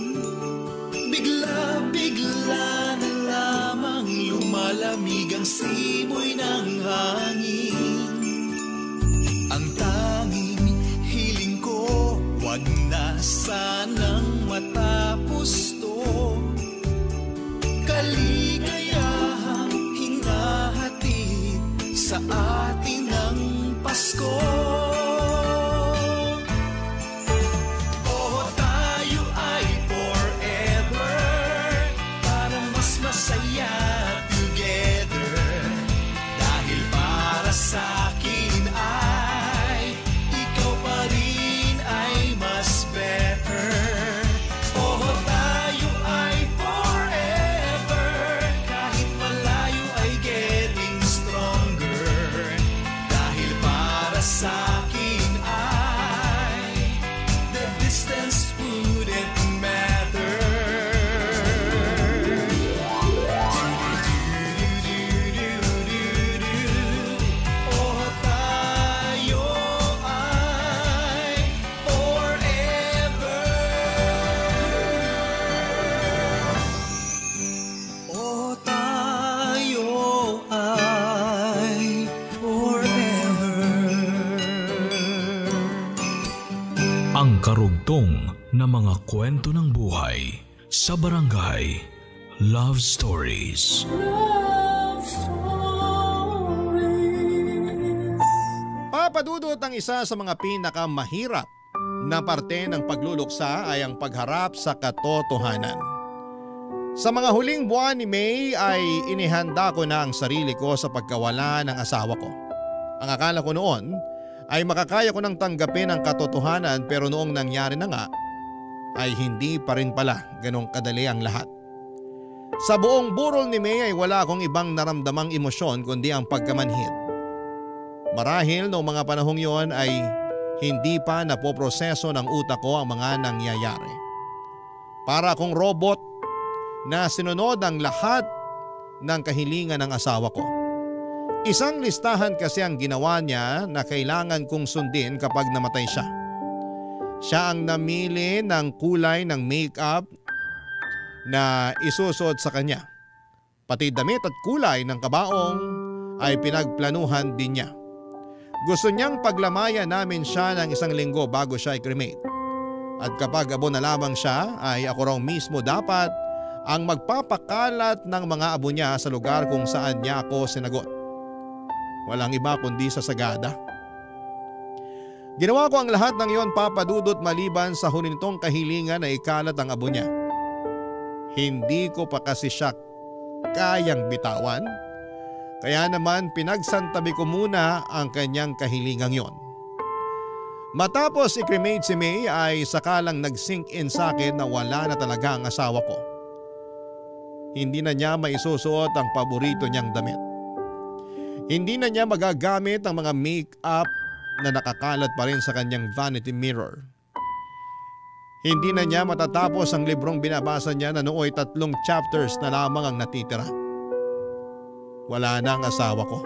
Bigla-bigla na lamang lumalamig ang simoy ng hangin. Ang tanging hiling ko, wag na sanang matapos to. Kaligayahang hinahatid sa atin ng Pasko. Karugtong na mga kwento ng buhay sa barangay Love Stories. Papadudot ang isa sa mga pinakamahirap na parte ng pagluluksa ay ang pagharap sa katotohanan. Sa mga huling buwan ni May ay inihanda ko na ang sarili ko sa pagkawala ng asawa ko. Ang akala ko noon ay makakaya ko nang tanggapin ang katotohanan pero noong nangyari na nga ay hindi pa rin pala ganong kadali ang lahat. Sa buong burol ni May ay wala akong ibang naramdamang emosyon kundi ang pagkamanhid. Marahil noong mga panahong yon ay hindi pa napoproseso ng utak ko ang mga nangyayari. Para akong robot na sinunod ang lahat ng kahilingan ng asawa ko. Isang listahan kasi ang ginawa niya na kailangan kong sundin kapag namatay siya. Siya ang namili ng kulay ng makeup na isusuot sa kanya. Pati damit at kulay ng kabaong ay pinagplanuhan din niya. Gusto niyang paglamayan namin siya ng isang linggo bago siya i-cremate. At kapag abo na lamang siya ay ako raw mismo dapat ang magpapakalat ng mga abo niya sa lugar kung saan niya ako sinagot. Walang iba kundi sa Sagada. Ginawa ko ang lahat ng iyon papadudot maliban sa hunintong kahilingan na ikalat ang abo niya. Hindi ko pa kasi siya kayang bitawan. Kaya naman pinagsantabi ko muna ang kanyang kahilingang yon. Matapos i-cremate si May ay sakalang nag-sink in sa akin na wala na talaga ang asawa ko. Hindi na niya maisusuot ang paborito niyang damit. Hindi na niya magagamit ang mga make-up na nakakalat pa rin sa kanyang vanity mirror. Hindi na niya matatapos ang librong binabasa niya na nooy tatlong chapters na lamang ang natitira. Wala na ang asawa ko.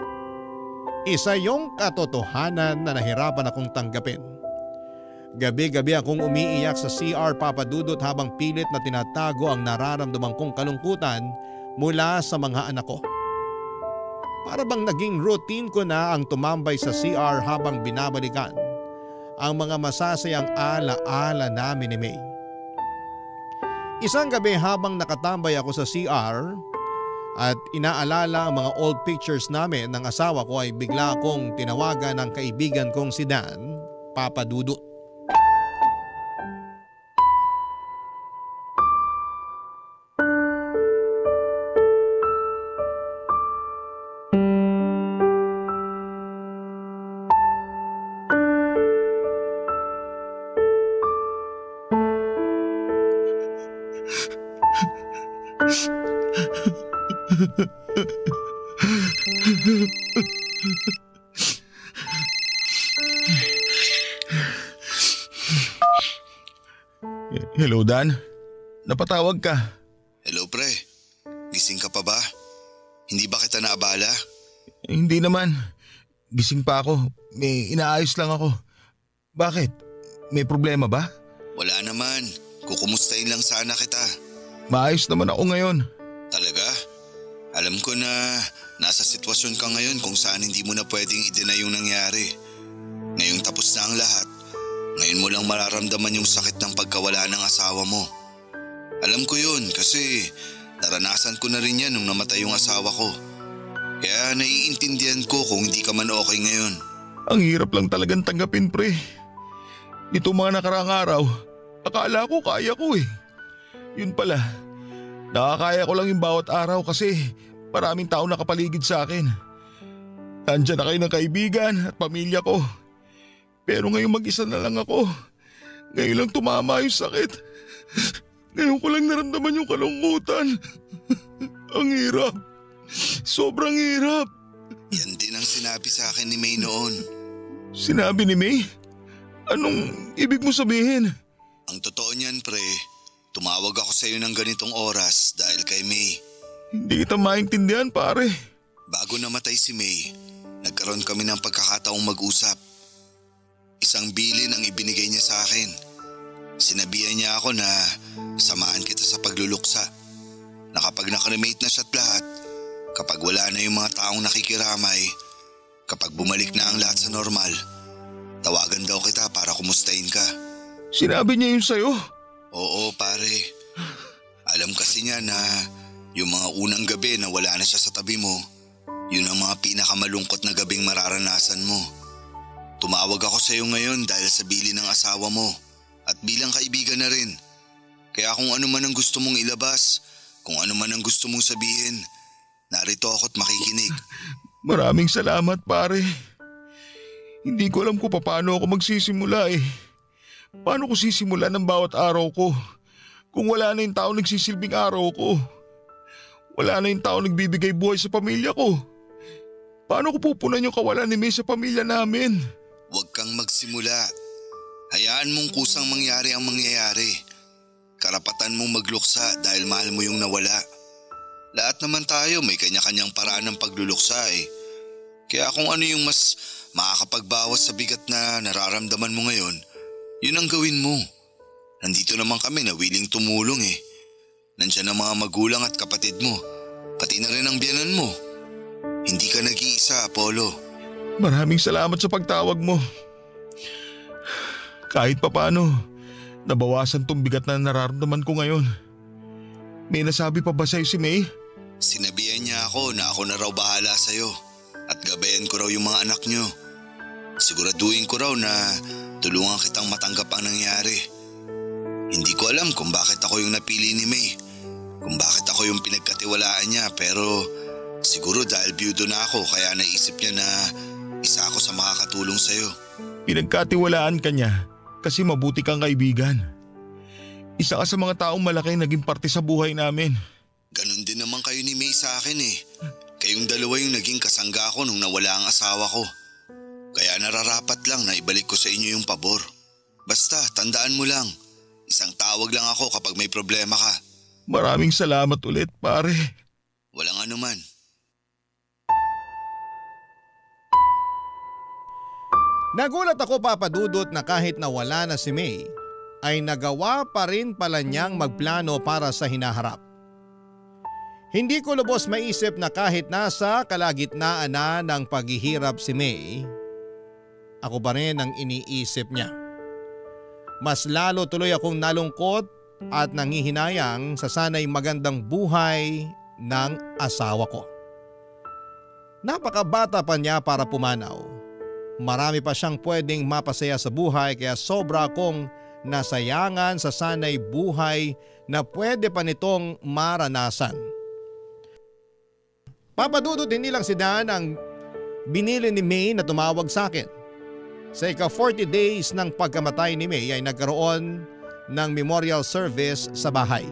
Isa yung katotohanan na nahirapan akong tanggapin. Gabi-gabi akong umiiyak sa CR papadudot habang pilit na tinatago ang nararamdaman kong kalungkutan mula sa mga anak ko. Para bang naging routine ko na ang tumambay sa CR habang binabalikan ang mga masasayang ala-ala namin ni May. Isang gabi habang nakatambay ako sa CR at inaalala ang mga old pictures namin ng asawa ko ay bigla akong tinawagan ng kaibigan kong si Dan, Papa Dudut. Dan, napatawag ka. Hello pre, gising ka pa ba? Hindi ba kita naabala? Eh, hindi naman. Gising pa ako. May inaayos lang ako. Bakit? May problema ba? Wala naman, kukumustahin lang sana kita. Maayos naman ako ngayon. Talaga? Alam ko na nasa sitwasyon ka ngayon kung saan hindi mo na pwedeng i-deny yung nangyari. Ngayong tapos na ang lahat, ngayon mo lang mararamdaman yung sakit ng pagkawala ng asawa mo. Alam ko yun kasi naranasan ko na rin yan nung namatay yung asawa ko. Kaya naiintindihan ko kung hindi ka man okay ngayon. Ang hirap lang talagang tanggapin pre. Nito mga nakaraang araw, akala ko kaya ko eh. Yun pala, nakakaya ko lang yung bawat araw kasi maraming tao nakapaligid sa akin. Nandiyan na kayo ng kaibigan at pamilya ko. Pero ngayon mag-isa na lang ako. Ngayon lang tumama yung sakit. Ngayon ko lang naramdaman yung kalungkutan. ang hirap. Sobrang hirap. Yan din ang sinabi sa akin ni May noon. Sinabi ni May? Anong ibig mo sabihin? Ang totoo niyan pre, tumawag ako sa iyo ng ganitong oras dahil kay May. Hindi kita maintindihan pare. Bago namatay si May, nagkaroon kami ng pagkakataong mag-usap. Isang bilin ang ibinigay niya sa akin. Sinabihan niya ako na samahan kita sa pagluluksa. Na kapag nakremate na siya't lahat, kapag wala na yung mga taong nakikiramay, kapag bumalik na ang lahat sa normal, tawagan daw kita para kumustahin ka. Sinabi niya yun sa'yo? Oo pare. Alam kasi niya na yung mga unang gabi na wala na siya sa tabi mo, yun ang mga pinakamalungkot na gabing mararanasan mo. Tumawag ako sa iyo ngayon dahil sa bili ng asawa mo at bilang kaibigan na rin. Kaya kung ano man ang gusto mong ilabas, kung ano man ang gusto mong sabihin, narito ako't makikinig. Maraming salamat pare. Hindi ko alam kung paano ako magsisimula eh. Paano ko sisimulan ng bawat araw ko kung wala na yung tao nagsisilbing araw ko? Wala na yung tao nagbibigay buhay sa pamilya ko. Paano ko pupunan yung kawalan ni May sa pamilya namin? Huwag kang magsimula. Hayaan mong kusang mangyari ang mangyayari. Karapatan mong magluksa dahil mahal mo yung nawala. Lahat naman tayo may kanya-kanyang paraan ng pagluluksa eh. Kaya kung ano yung mas makakapagbawas sa bigat na nararamdaman mo ngayon, yun ang gawin mo. Nandito naman kami na willing tumulong eh. Nandiyan ang mga magulang at kapatid mo, pati na rin ang biyanan mo. Hindi ka nag-iisa, Apollo. Maraming salamat sa pagtawag mo. Kahit papano, nabawasan tong bigat na nararamdaman ko ngayon. May nasabi pa ba sa'yo si May? Sinabihan niya ako na ako na raw bahala sa'yo at gabayan ko raw yung mga anak niyo. Siguraduhin ko raw na tulungan kitang matanggap ang nangyari. Hindi ko alam kung bakit ako yung napili ni May. Kung bakit ako yung pinagkatiwalaan niya pero siguro dahil byudo na ako kaya naisip niya na sa makakatulong sa'yo. Pinagkatiwalaan ka niya kasi mabuti kang kaibigan. Isa ka sa mga taong malaki naging parte sa buhay namin. Ganon din naman kayo ni May sa akin eh. Kayong dalawa yung naging kasangga ko nung nawala ang asawa ko. Kaya nararapat lang na ibalik ko sa inyo yung pabor. Basta, tandaan mo lang. Isang tawag lang ako kapag may problema ka. Maraming salamat ulit pare. Walang anuman. Nagulat ako papadudot na kahit nawala na si May, ay nagawa pa rin pala niyang magplano para sa hinaharap. Hindi ko lubos maisip na kahit nasa kalagitnaan na ng paghihirap si May, ako pa rin ang iniisip niya. Mas lalo tuloy akong nalungkot at nangihinayang sa sanay magandang buhay ng asawa ko. Napakabata pa niya para pumanaw. Marami pa siyang pwedeng mapasaya sa buhay kaya sobra akong nasayangan sa sanay buhay na pwede pa nitong maranasan. Papadudot hindi lang si Dan ang binili ni May na tumawag sa akin. Sa ika 40 days ng pagkamatay ni May ay nagkaroon ng memorial service sa bahay.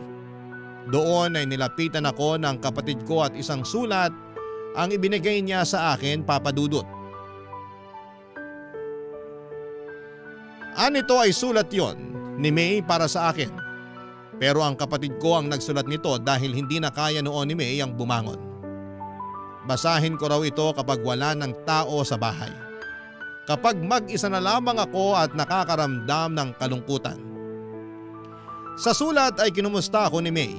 Doon ay nilapitan ako ng kapatid ko at isang sulat ang ibinigay niya sa akin papadudot. Anito ay sulat yon ni May para sa akin. Pero ang kapatid ko ang nagsulat nito dahil hindi na kaya noon ni May ang bumangon. Basahin ko raw ito kapag wala ng tao sa bahay. Kapag mag-isa na lamang ako at nakakaramdam ng kalungkutan. Sa sulat ay kinumusta ako ni May.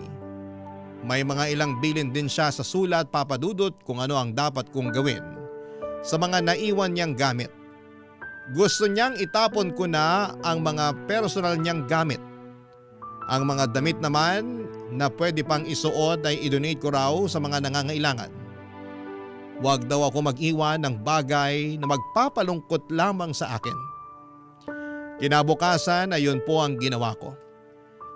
May mga ilang bilin din siya sa sulat papadudot kung ano ang dapat kong gawin sa mga naiwan niyang gamit. Gusto niyang itapon ko na ang mga personal niyang gamit. Ang mga damit naman na pwede pang isuot ay idonate ko raw sa mga nangangailangan. Huwag daw ako mag-iwan ng bagay na magpapalungkot lamang sa akin. Kinabukasan ay yun po ang ginawa ko.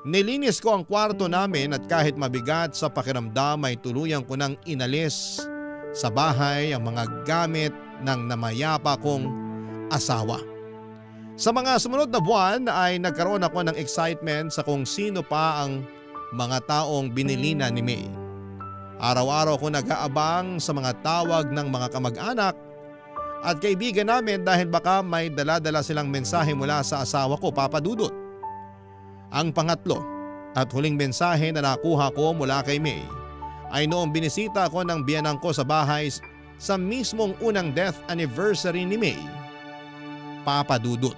Nilinis ko ang kwarto namin at kahit mabigat sa pakiramdam ay tuluyang ko nang inalis sa bahay ang mga gamit ng namayapa kong asawa. Sa mga sumunod na buwan ay nagkaroon ako ng excitement sa kung sino pa ang mga taong binilina ni May. Araw-araw ko nag-aabang sa mga tawag ng mga kamag-anak at kaibigan namin dahil baka may daladala silang mensahe mula sa asawa ko, Papa Dudut. Ang pangatlo at huling mensahe na nakuha ko mula kay May ay noong binisita ko ng biyanang ko sa bahay sa mismong unang death anniversary ni May. Papa Dudut.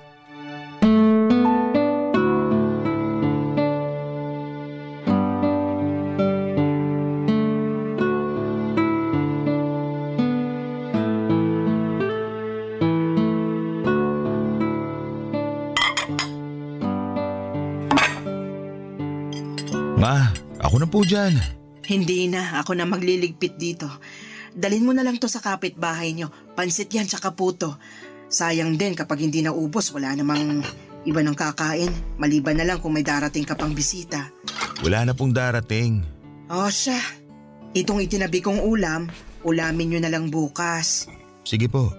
Ma, ako na po dyan. Hindi na, ako na magliligpit dito. Dalin mo na lang to sa kapitbahay nyo. Pansit yan sa kaputo. Sayang din kapag hindi naubos, wala namang iba ng kakain. Maliban na lang kung may darating ka pang bisita. Wala na pong darating. O siya, itong itinabi kong ulam, ulamin nyo na lang bukas. Sige po.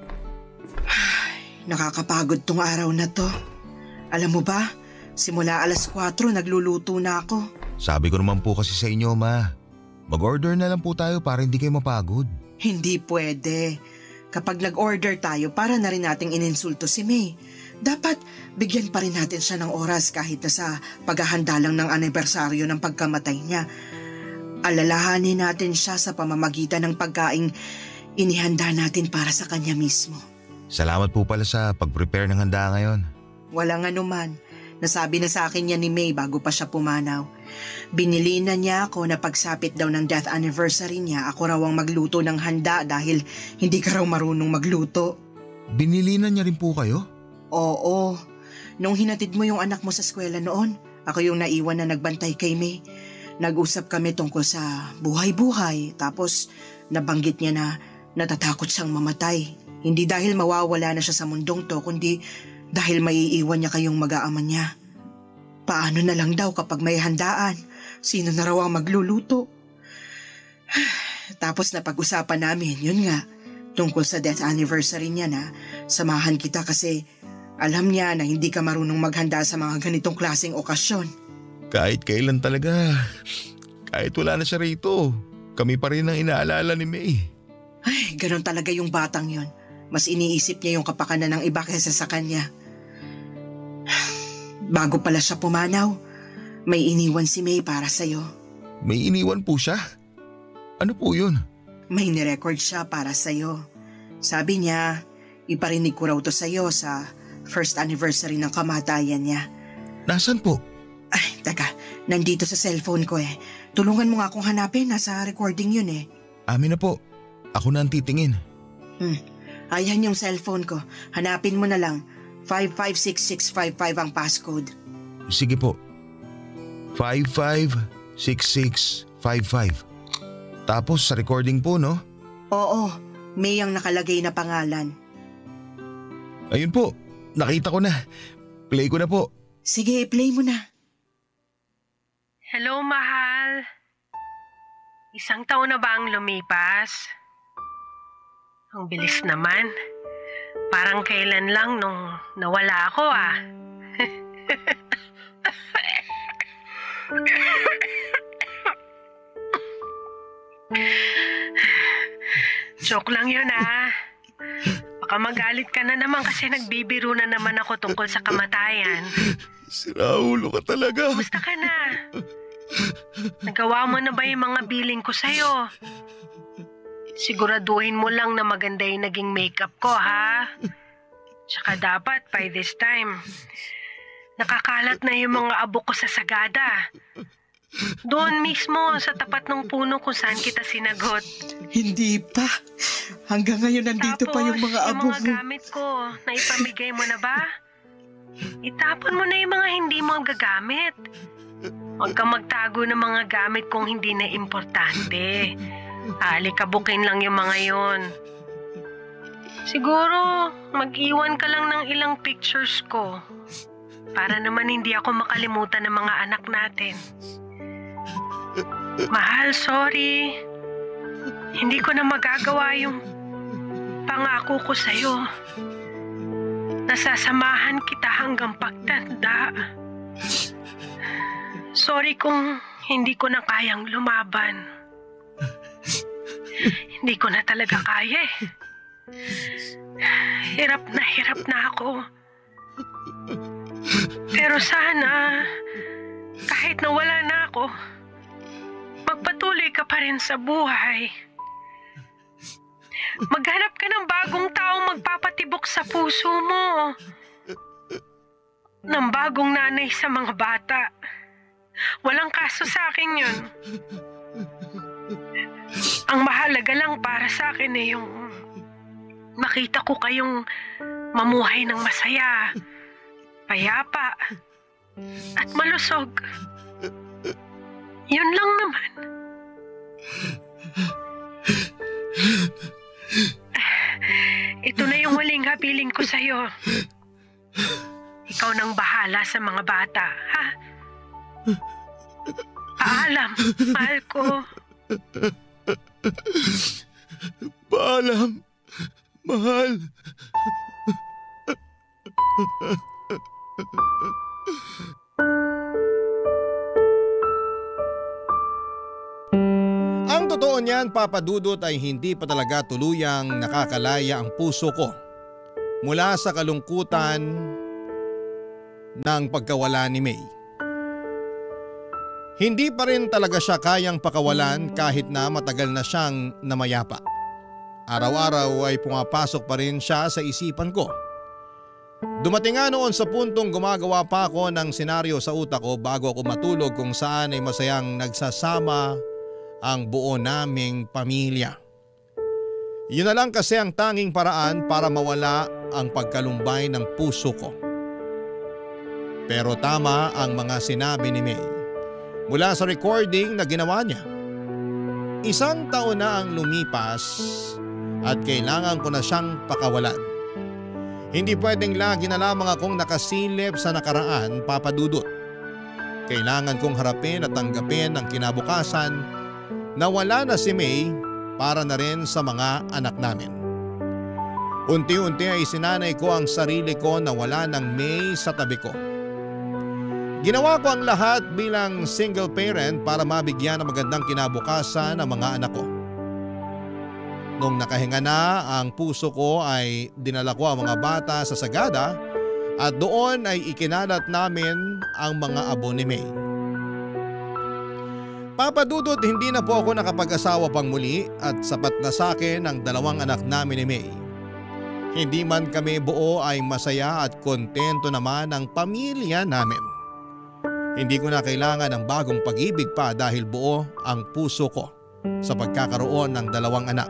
Nakakapagod tong araw na to. Alam mo ba, simula alas 4 nagluluto na ako. Sabi ko naman po kasi sa inyo, ma. Mag-order na lang po tayo para hindi kayo mapagod. Hindi pwede. Kapag nag-order tayo, para na rin nating ininsulto si May. Dapat bigyan pa rin natin siya ng oras kahit na sa paghahanda lang ng anibersaryo ng pagkamatay niya. Alalahanin natin siya sa pamamagitan ng pagkaing inihanda natin para sa kanya mismo. Salamat po pala sa pag-prepare ng handa ngayon. Walang anuman. Nasabi na sa akin niya ni May bago pa siya pumanaw. Binili na niya ako na pagsapit daw ng death anniversary niya, ako raw ang magluto ng handa dahil hindi ka raw marunong magluto. Binili na niya rin po kayo? Oo. Nung hinatid mo yung anak mo sa eskwela noon, ako yung naiwan na nagbantay kay May. Nag-usap kami tungkol sa buhay-buhay tapos nabanggit niya na natatakot siyang mamatay. Hindi dahil mawawala na siya sa mundong to kundi dahil maiiwan niya kayong mag-aama niya. Paano na lang daw kapag may handaan? Sino na raw ang magluluto? Tapos napag-usapan namin, yun nga, tungkol sa death anniversary niya na samahan kita kasi alam niya na hindi ka marunong maghanda sa mga ganitong klaseng okasyon. Kahit kailan talaga. Kahit wala na siya rito. Kami pa rin ang inaalala ni May. Ay, ganun talaga yung batang yon. Mas iniisip niya yung kapakanan ng iba kaysa sa kanya. Bago pala siya pumanaw, may iniwan si May para sa'yo. May iniwan po siya? Ano po yun? May nirecord siya para sa'yo. Sabi niya, iparinig ko raw to sa'yo sa first anniversary ng kamatayan niya. Nasaan po? Ay, teka, nandito sa cellphone ko eh. Tulungan mo nga akong hanapin, nasa recording yun eh. Amin na po. Ako na ang titingin. Hmm. Ayan yung cellphone ko. Hanapin mo na lang. 556655 ang passcode. Sige po. 556655. Tapos sa recording po, no? Oo, may ang nakalagay na pangalan. Ayun po. Nakita ko na. Play ko na po. Sige, play mo na. Hello, mahal. Isang taon na ba ang lumipas? Ang bilis naman. Parang kailan lang nung nawala ako ah. Joke lang yun ah. Baka magalit ka na naman kasi nagbibiro na naman ako tungkol sa kamatayan. Siraulo ka talaga. Kumusta ka na? Nagawa mo na ba yung mga billing ko sa'yo? Siguraduhin mo lang na maganda yung naging makeup ko, ha? Tsaka dapat, by this time, nakakalat na yung mga abo ko sa sagada. Doon mismo, sa tapat ng puno kung saan kita sinagot. Hindi pa. Hanggang ngayon nandito pa yung mga abo yung mga mo. gamit ko, na ipamigay mo na ba? Itapon mo na yung mga hindi mo gagamit. Huwag kang magtago ng mga gamit kung hindi na importante. Alikabukin lang yung mga yon. Siguro, mag-iwan ka lang ng ilang pictures ko. Para naman hindi ako makalimutan ng mga anak natin. Mahal, sorry. Hindi ko na magagawa yung pangako ko sa'yo. Nasasamahan kita hanggang pagtanda. Sorry kung hindi ko na kayang lumaban. Hindi ko na talaga kaya eh. Hirap na hirap na ako. Pero sana, kahit nawala na ako, magpatuloy ka pa rin sa buhay. Maghanap ka ng bagong taong magpapatibok sa puso mo. Ng bagong nanay sa mga bata. Walang kaso sa akin yun. Ang mahalaga lang para sa akin ay yung makita ko kayong mamuhay ng masaya, payapa, at malusog. Yun lang naman. Ito na yung huling habiling ko sa'yo. Ikaw nang bahala sa mga bata, ha? Paalam, mahal ko. Paalam, mahal. Ang totoo niyan, Papa Dudut ay hindi pa talaga tuluyang nakakalaya ang puso ko mula sa kalungkutan ng pagkawala ni May. Hindi pa rin talaga siya kayang pakawalan kahit na matagal na siyang namayapa. Araw-araw ay pumapasok pa rin siya sa isipan ko. Dumating nga noon sa puntong gumagawa pa ako ng senaryo sa utak ko bago ako matulog kung saan ay masayang nagsasama ang buo naming pamilya. Yun na lang kasi ang tanging paraan para mawala ang pagkalumbay ng puso ko. Pero tama ang mga sinabi ni May mula sa recording na ginawa niya. Isang taon na ang lumipas at kailangan ko na siyang pakawalan. Hindi pwedeng lagi na lamang akong nakasilip sa nakaraan papadudot. Kailangan kong harapin at tanggapin ang kinabukasan na wala na si May para na rin sa mga anak namin. Unti-unti ay sinanay ko ang sarili ko na wala ng May sa tabi ko. Ginawa ko ang lahat bilang single parent para mabigyan ng magandang kinabukasan ang mga anak ko. Nung nakahinga na ang puso ko ay dinala ko ang mga bata sa Sagada at doon ay ikinalat namin ang mga abo ni May. Papadudot hindi na po ako nakapag-asawa pang muli at sapat na sa akin ang dalawang anak namin ni May. Hindi man kami buo ay masaya at kontento naman ang pamilya namin. Hindi ko na kailangan ng bagong pag-ibig pa dahil buo ang puso ko sa pagkakaroon ng dalawang anak.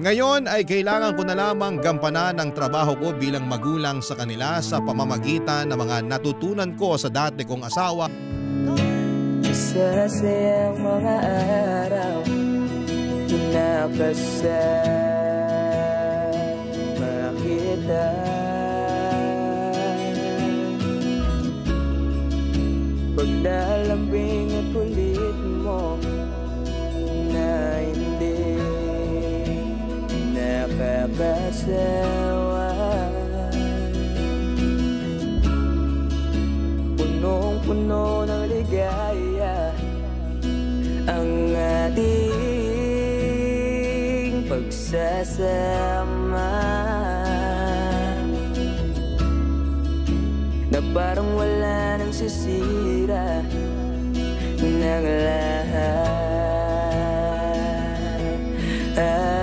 Ngayon ay kailangan ko na lamang gampanan ang trabaho ko bilang magulang sa kanila sa pamamagitan ng mga natutunan ko sa dati kong asawa. Masasayang mga araw na kasama kita Paglalambing at kulit mo na hindi nakakasawa Punong-puno ng ligaya ang ating pagsasama parang wala nang sisira ng lahat. At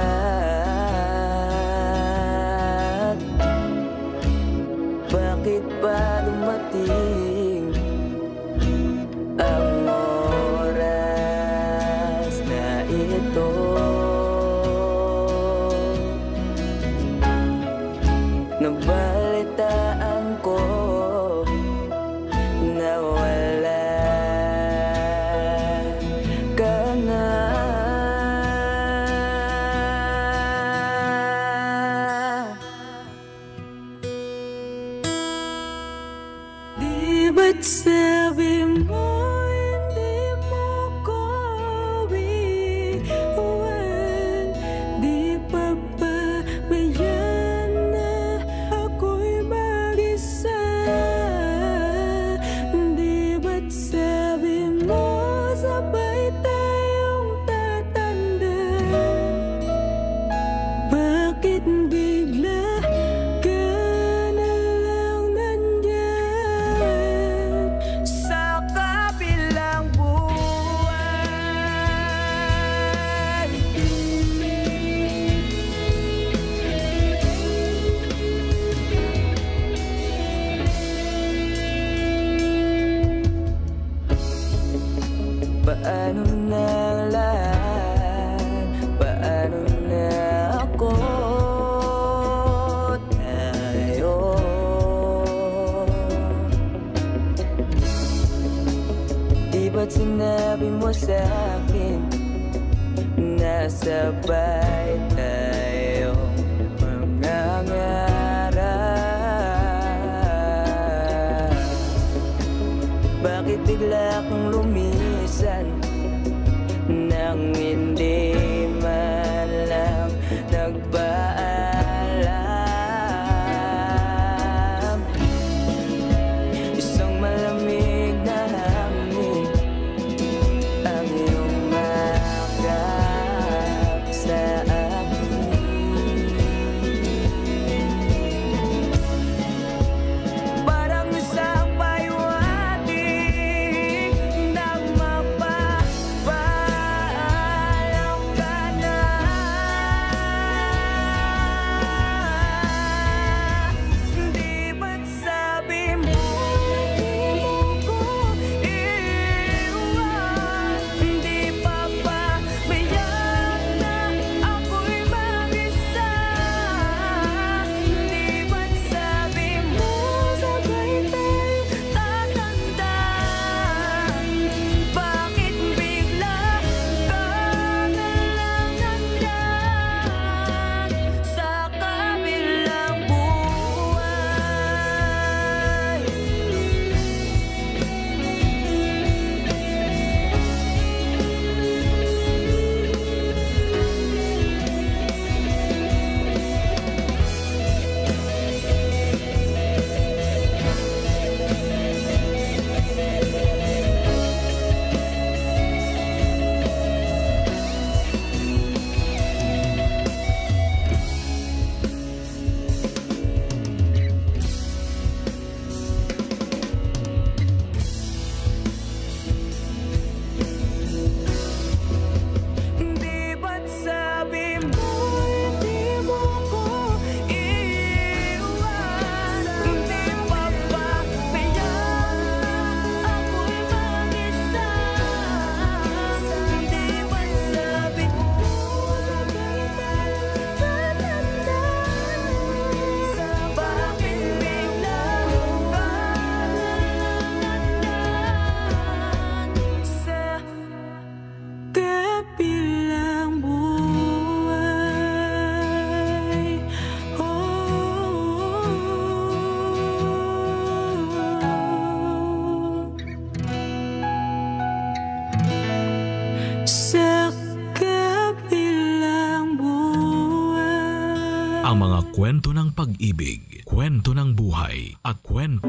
pag-ibig, kwento ng buhay, at kwento...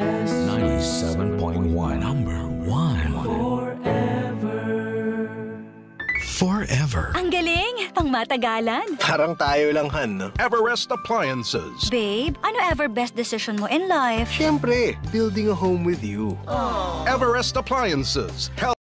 97.1 Number 1 Forever. Ang galing! Pang matagalan. Parang tayo lang, Han. no? Everest Appliances. Babe, ano ever best decision mo in life? Siyempre, building a home with you. Everest Appliances. Help